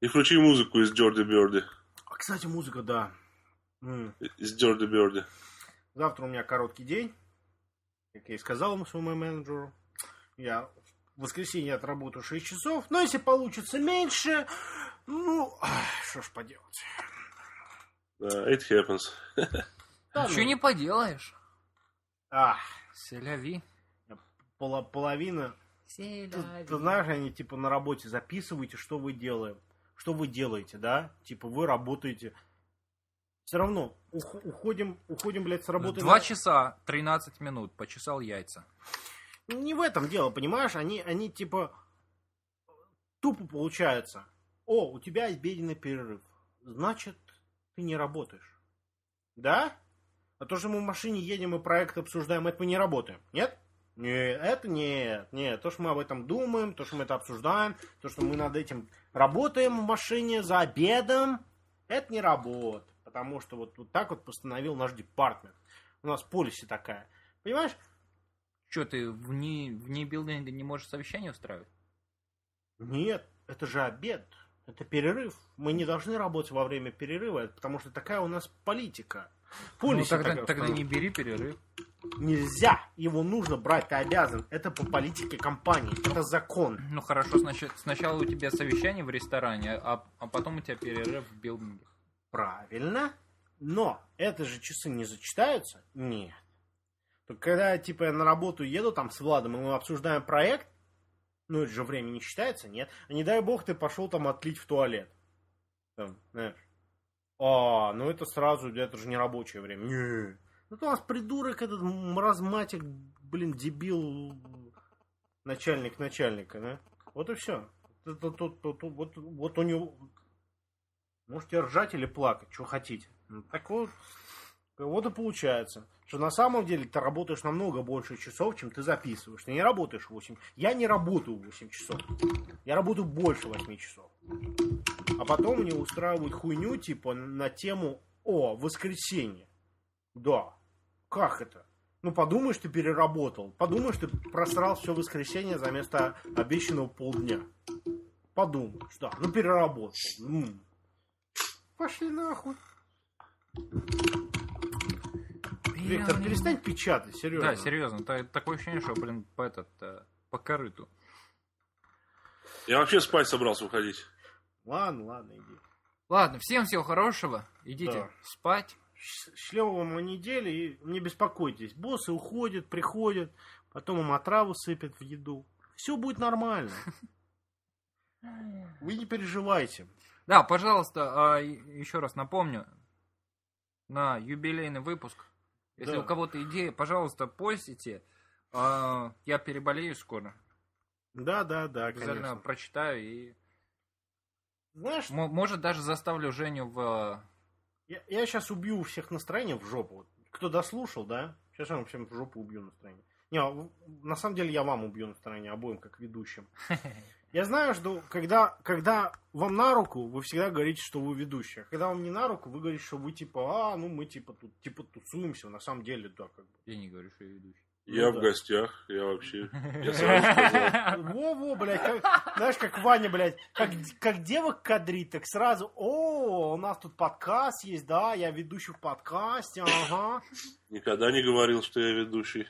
И включи музыку из Джорди Берди. А, кстати, музыка, да. Из Джорди Берди. Завтра у меня короткий день. Как я и сказал ему своему менеджеру. Я в воскресенье отработаю 6 часов. Но если получится меньше, ну, что ж поделать. Да, it happens. Да, Ничего ну, не поделаешь. ах, Селяви. половина Ты, ты знаешь, они типа на работе записываете, что вы делаете. Что вы делаете, да? Типа вы работаете. Все равно ух- уходим, уходим, блядь, с работы. Два часа 13 минут. Почесал яйца. Не в этом дело, понимаешь? Они, они типа тупо получается. О, у тебя обеденный перерыв. Значит, ты не работаешь. Да? А то, что мы в машине едем и проект обсуждаем, это мы не работаем. Нет? Это нет, нет. То, что мы об этом думаем, то, что мы это обсуждаем, то, что мы над этим работаем в машине за обедом, это не работа. Потому что вот, вот так вот постановил наш департмент. У нас полиси такая. Понимаешь? Что, ты вне, вне билдинга не можешь совещание устраивать? Нет, это же обед. Это перерыв. Мы не должны работать во время перерыва, потому что такая у нас политика. Ну, Полиси тогда, такая тогда не бери перерыв. Нельзя. Его нужно брать, ты обязан. Это по политике компании. Это закон. Ну хорошо, значит, сначала у тебя совещание в ресторане, а, а потом у тебя перерыв в билдинге. Правильно. Но это же часы не зачитаются? Нет. Только когда, типа, я на работу еду там с Владом, и мы обсуждаем проект, ну, это же время не считается, нет? А не дай бог ты пошел там отлить в туалет. Там, знаешь. А, ну это сразу, это же не рабочее время. Не. Ну, то у нас придурок этот маразматик, блин, дебил, начальник начальника, да? Вот и все. Это, тут- тут- вот, вот у него... Можете ржать или плакать, что хотите. Ну, Так вот, вот и получается, что на самом деле ты работаешь намного больше часов, чем ты записываешь. Ты не работаешь 8. Я не работаю 8 часов. Я работаю больше 8 часов. А потом мне устраивают хуйню, типа, на тему «О, воскресенье». Да. Как это? Ну, подумаешь, ты переработал. Подумаешь, ты просрал все воскресенье за место обещанного полдня. Подумаешь, да. Ну, переработал. М. Пошли нахуй. Виктор, перестань печатать, серьезно. Да, серьезно. та- Такое ощущение, что, блин, по этот, э, по корыту. Я вообще спать собрался уходить. Ладно, ладно, иди. Ладно, всем всего хорошего. Идите Да. спать. Шлем вам недели и не беспокойтесь. Боссы уходят, приходят, потом им отраву сыпят в еду. Все будет нормально. Вы не переживайте. Да, пожалуйста, а, еще раз напомню, на юбилейный выпуск, если Да. у кого-то идеи, пожалуйста, постите. А, Я переболею скоро. Да, да, да, Обязательно конечно. прочитаю и, Знаешь, мо- может, даже заставлю Женю в... я, сейчас убью у всех настроение в жопу. Кто дослушал, да? Сейчас я вам всем в жопу убью настроение. Не, а на самом деле я вам убью настроение, обоим как ведущим. Я знаю, что когда, когда вам на руку, вы всегда говорите, что вы ведущий. А когда вам не на руку, вы говорите, что вы типа, а, ну мы типа тут типа тусуемся. На самом деле, да, как бы. Я не говорю, что я ведущий. Я Ну в да. гостях, я вообще... Я сразу сказал. Во-во, блядь, как, знаешь, как Ваня, блядь, как, как девок кадрит, так сразу, о, у нас тут подкаст есть, да, я ведущий в подкасте, ага. Никогда не говорил, что я ведущий.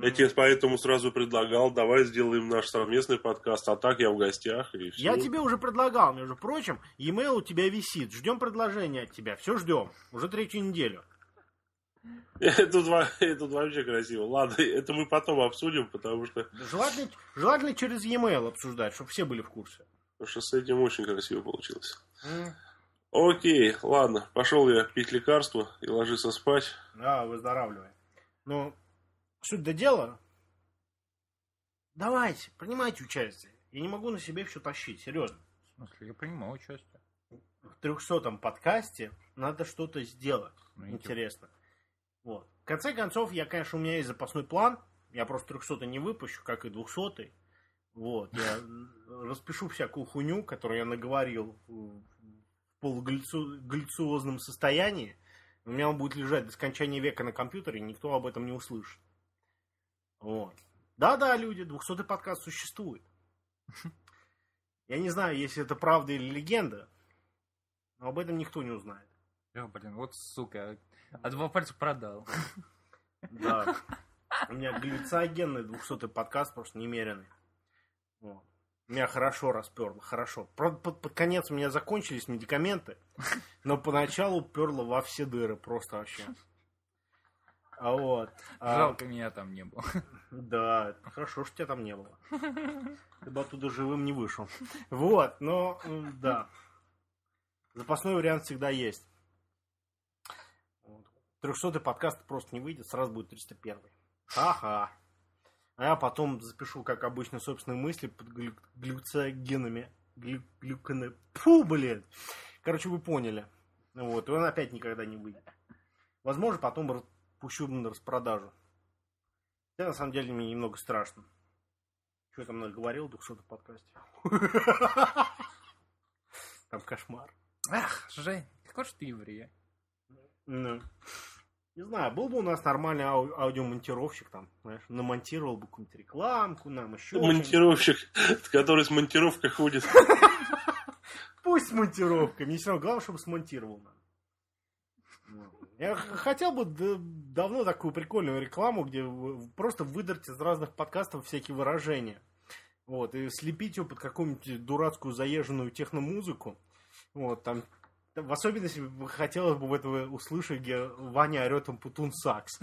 Я тебе поэтому сразу предлагал, давай сделаем наш совместный подкаст, а так я в гостях и все. Я тебе уже предлагал, между прочим, e-mail у тебя висит, ждем предложения от тебя, все ждем, уже третью неделю. Это, два- это вообще красиво. Ладно, это мы потом обсудим, потому что, Желательно, желательно через e-mail обсуждать, чтобы все были в курсе. потому что с этим очень красиво получилось. Окей, ладно, пошел я пить лекарство и ложиться спать. Да, выздоравливай. Но суть до дела. Давайте, принимайте участие. Я не могу на себе все тащить, серьезно. В смысле, я принимаю участие. В трехсотом подкасте надо что-то сделать. Ну, Интересно. Вот. В конце концов, я, конечно, у меня есть запасной план. Я просто 300 не выпущу, как и 200 Вот. Я распишу всякую хуйню, которую я наговорил в полугаллюциозном состоянии. У меня он будет лежать до скончания века на компьютере, и никто об этом не услышит. Вот. Да-да, люди, 200 подкаст существует. Я не знаю, если это правда или легенда, но об этом никто не узнает. Э, блин, вот сука. А два пальца продал. Да. У меня галлюциногенный 200 подкаст просто немеренный. Вот. Меня хорошо расперло, хорошо. Правда, под, под конец у меня закончились медикаменты, но поначалу перло во все дыры, просто вообще. А вот. а, Жалко, меня там не было. Да, хорошо, что тебя там не было. Ты бы оттуда живым не вышел. Вот, но, да. Запасной вариант всегда есть. Трехсотый подкаст просто не выйдет, сразу будет 301. Ха-ха. А я потом запишу, как обычно, собственные мысли под глю- глюцогенами. Глю- глюконе- Фу, блин. Короче, вы поняли. Вот, и он опять никогда не выйдет. Возможно, потом пущу на распродажу. Хотя, на самом деле, мне немного страшно. Что я там наговорил в 200 подкасте? Там кошмар. Ах, Жень, какой же ты еврей. Ну, не знаю, был бы у нас нормальный ау- аудиомонтировщик там, знаешь, намонтировал бы какую-нибудь рекламку, нам еще. Монтировщик, который с монтировкой ходит. Пусть с монтировкой, мне все равно главное, чтобы смонтировал нам. Я хотел бы давно такую прикольную рекламу, где просто выдрать из разных подкастов всякие выражения. Вот, и слепить ее под какую-нибудь дурацкую заезженную техномузыку. Вот, там в особенности хотелось бы в этого услышать, где Ваня орет Путун сакс.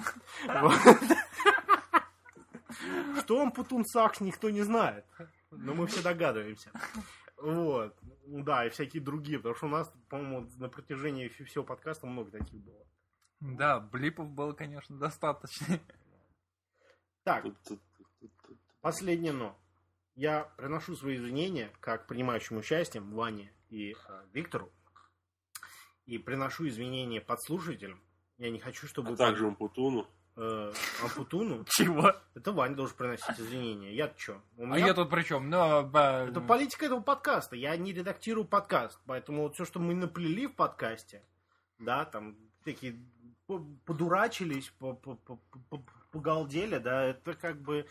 Что он Путун сакс, никто не знает. Но мы все догадываемся. Вот. Да, и всякие другие, потому что у нас, по-моему, на протяжении вс- всего подкаста много таких было. Да, блипов было, конечно, достаточно. Так, последнее но. Я приношу свои извинения как принимающим участием Ване и э, Виктору. И приношу извинения подслушателям. Я не хочу, чтобы... А также Умпутуну. э, Ампутуну. Чего? Это Ваня должен приносить извинения. Я-то что? А я тут при чем? Ну, ба- Это политика этого подкаста. Я не редактирую подкаст. Поэтому вот все, что мы наплели в подкасте, да, там такие по- подурачились, по- по- по- по- погалдели, да, это как бы...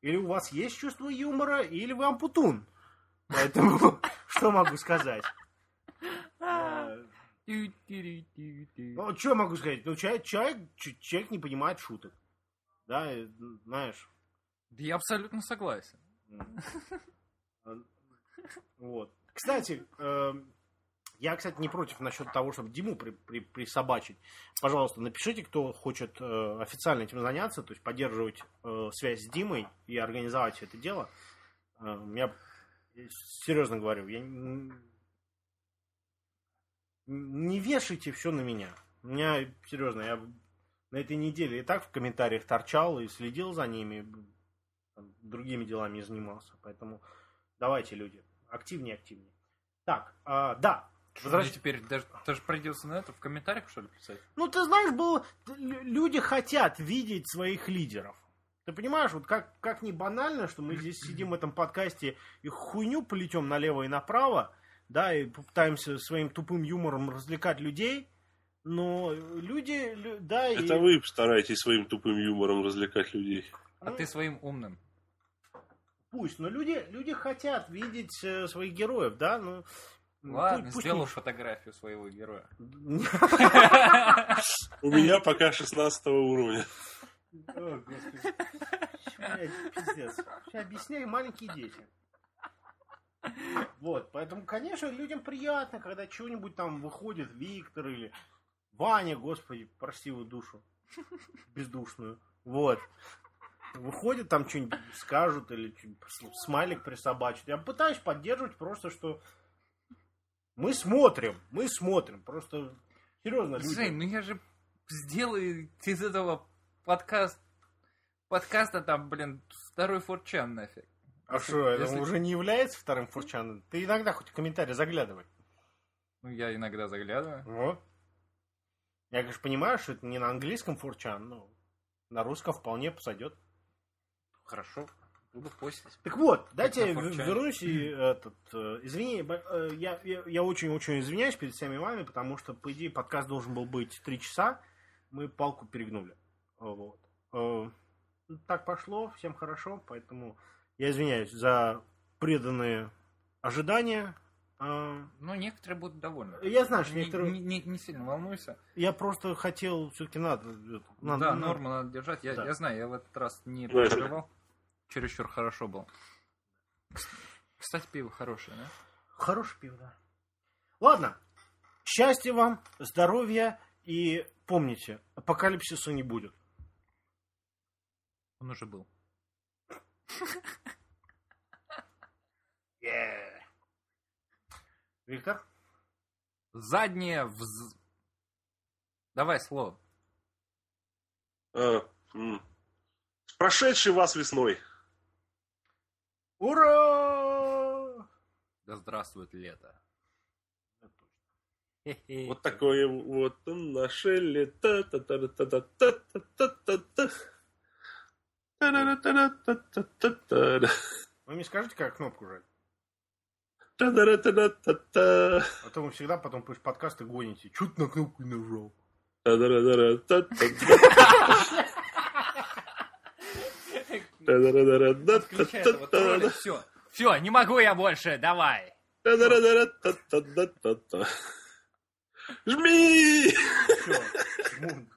Или у вас есть чувство юмора, или вы ампутун. Поэтому, что могу сказать? Ну, что я могу сказать? Ну, человек, человек, человек не понимает шуток. Да, и, знаешь. Да я абсолютно согласен. М. Вот. Кстати, эм, я, кстати, не против насчет того, чтобы Диму при, при- присобачить. Пожалуйста, напишите, кто хочет э, официально этим заняться, то есть поддерживать э, связь с Димой и организовать все это дело. Э, я серьезно говорю, я не вешайте все на меня. У меня, серьезно, я на этой неделе и так в комментариях торчал и следил за ними, другими делами занимался. Поэтому давайте, люди, активнее, активнее. Так, а, да, возвращ- теперь даже, даже придется на это в комментариях, что ли, писать? Ну, ты знаешь, было... лю- люди хотят видеть своих лидеров. Ты понимаешь, вот как, как не банально, что мы здесь сидим в этом подкасте и хуйню полетем налево и направо, да, и попытаемся своим тупым юмором развлекать людей, но люди, лю- да, и... Это вы стараетесь своим тупым юмором развлекать людей. А ну, ты своим умным. Пусть, но люди, люди хотят видеть э, своих героев, да, ну... Ладно, пусть- пусть сделаю не- фотографию своего героя. У меня пока 16 уровня. О, господи. Пиздец. Сейчас объясняю, маленькие дети. Вот, поэтому, конечно, людям приятно, когда что-нибудь там выходит, Виктор или Ваня, господи, прости его душу, бездушную. Вот. Выходит, там что-нибудь скажут или смайлик присобачат. Я пытаюсь поддерживать просто, что мы смотрим, мы смотрим. Просто, серьезно. Жень, ну я же сделаю из этого подкаст подкаста там, блин, второй форчан нафиг. А что, это Если- уже не является вторым фурчаном? Ты иногда хоть в комментарии заглядывай. Ну, я иногда заглядываю. Вот. Я, конечно, понимаю, что это не на английском фурчан, но на русском вполне посойдет. Хорошо, буду постить. Так вот, дайте я вернусь и этот... э, извини, э, я, я, я очень-очень извиняюсь перед всеми вами, потому что, по идее, подкаст должен был быть три часа. Мы палку перегнули. Вот. Э, так пошло, всем хорошо, поэтому я извиняюсь за преданные ожидания. Э, Ну, некоторые будут довольны. Я знаю, что Не- некоторые... Не, не- не сильно волнуйся. Я просто хотел, все-таки надо... надо- да, надо- норму надо держать. Я, Да. я знаю, я в этот раз не переживал. Чересчур хорошо был. Кстати, пиво хорошее, да? Хороший пиво, да. Ладно. Счастья вам, здоровья и помните, апокалипсиса не будет. Он уже был. Виктор? Заднее вз... Давай слово. М. С прошедшей вас весной. Ура! Да здравствует лето. Вот такое вот наше лето. Та-та-та-та-та-та-та-та-та. Вы мне скажите, как кнопку жать? А то вы всегда потом пусть подкасты гоните. Чуть на кнопку не нажал. Все. Все, не могу я больше, давай. Жми! Все.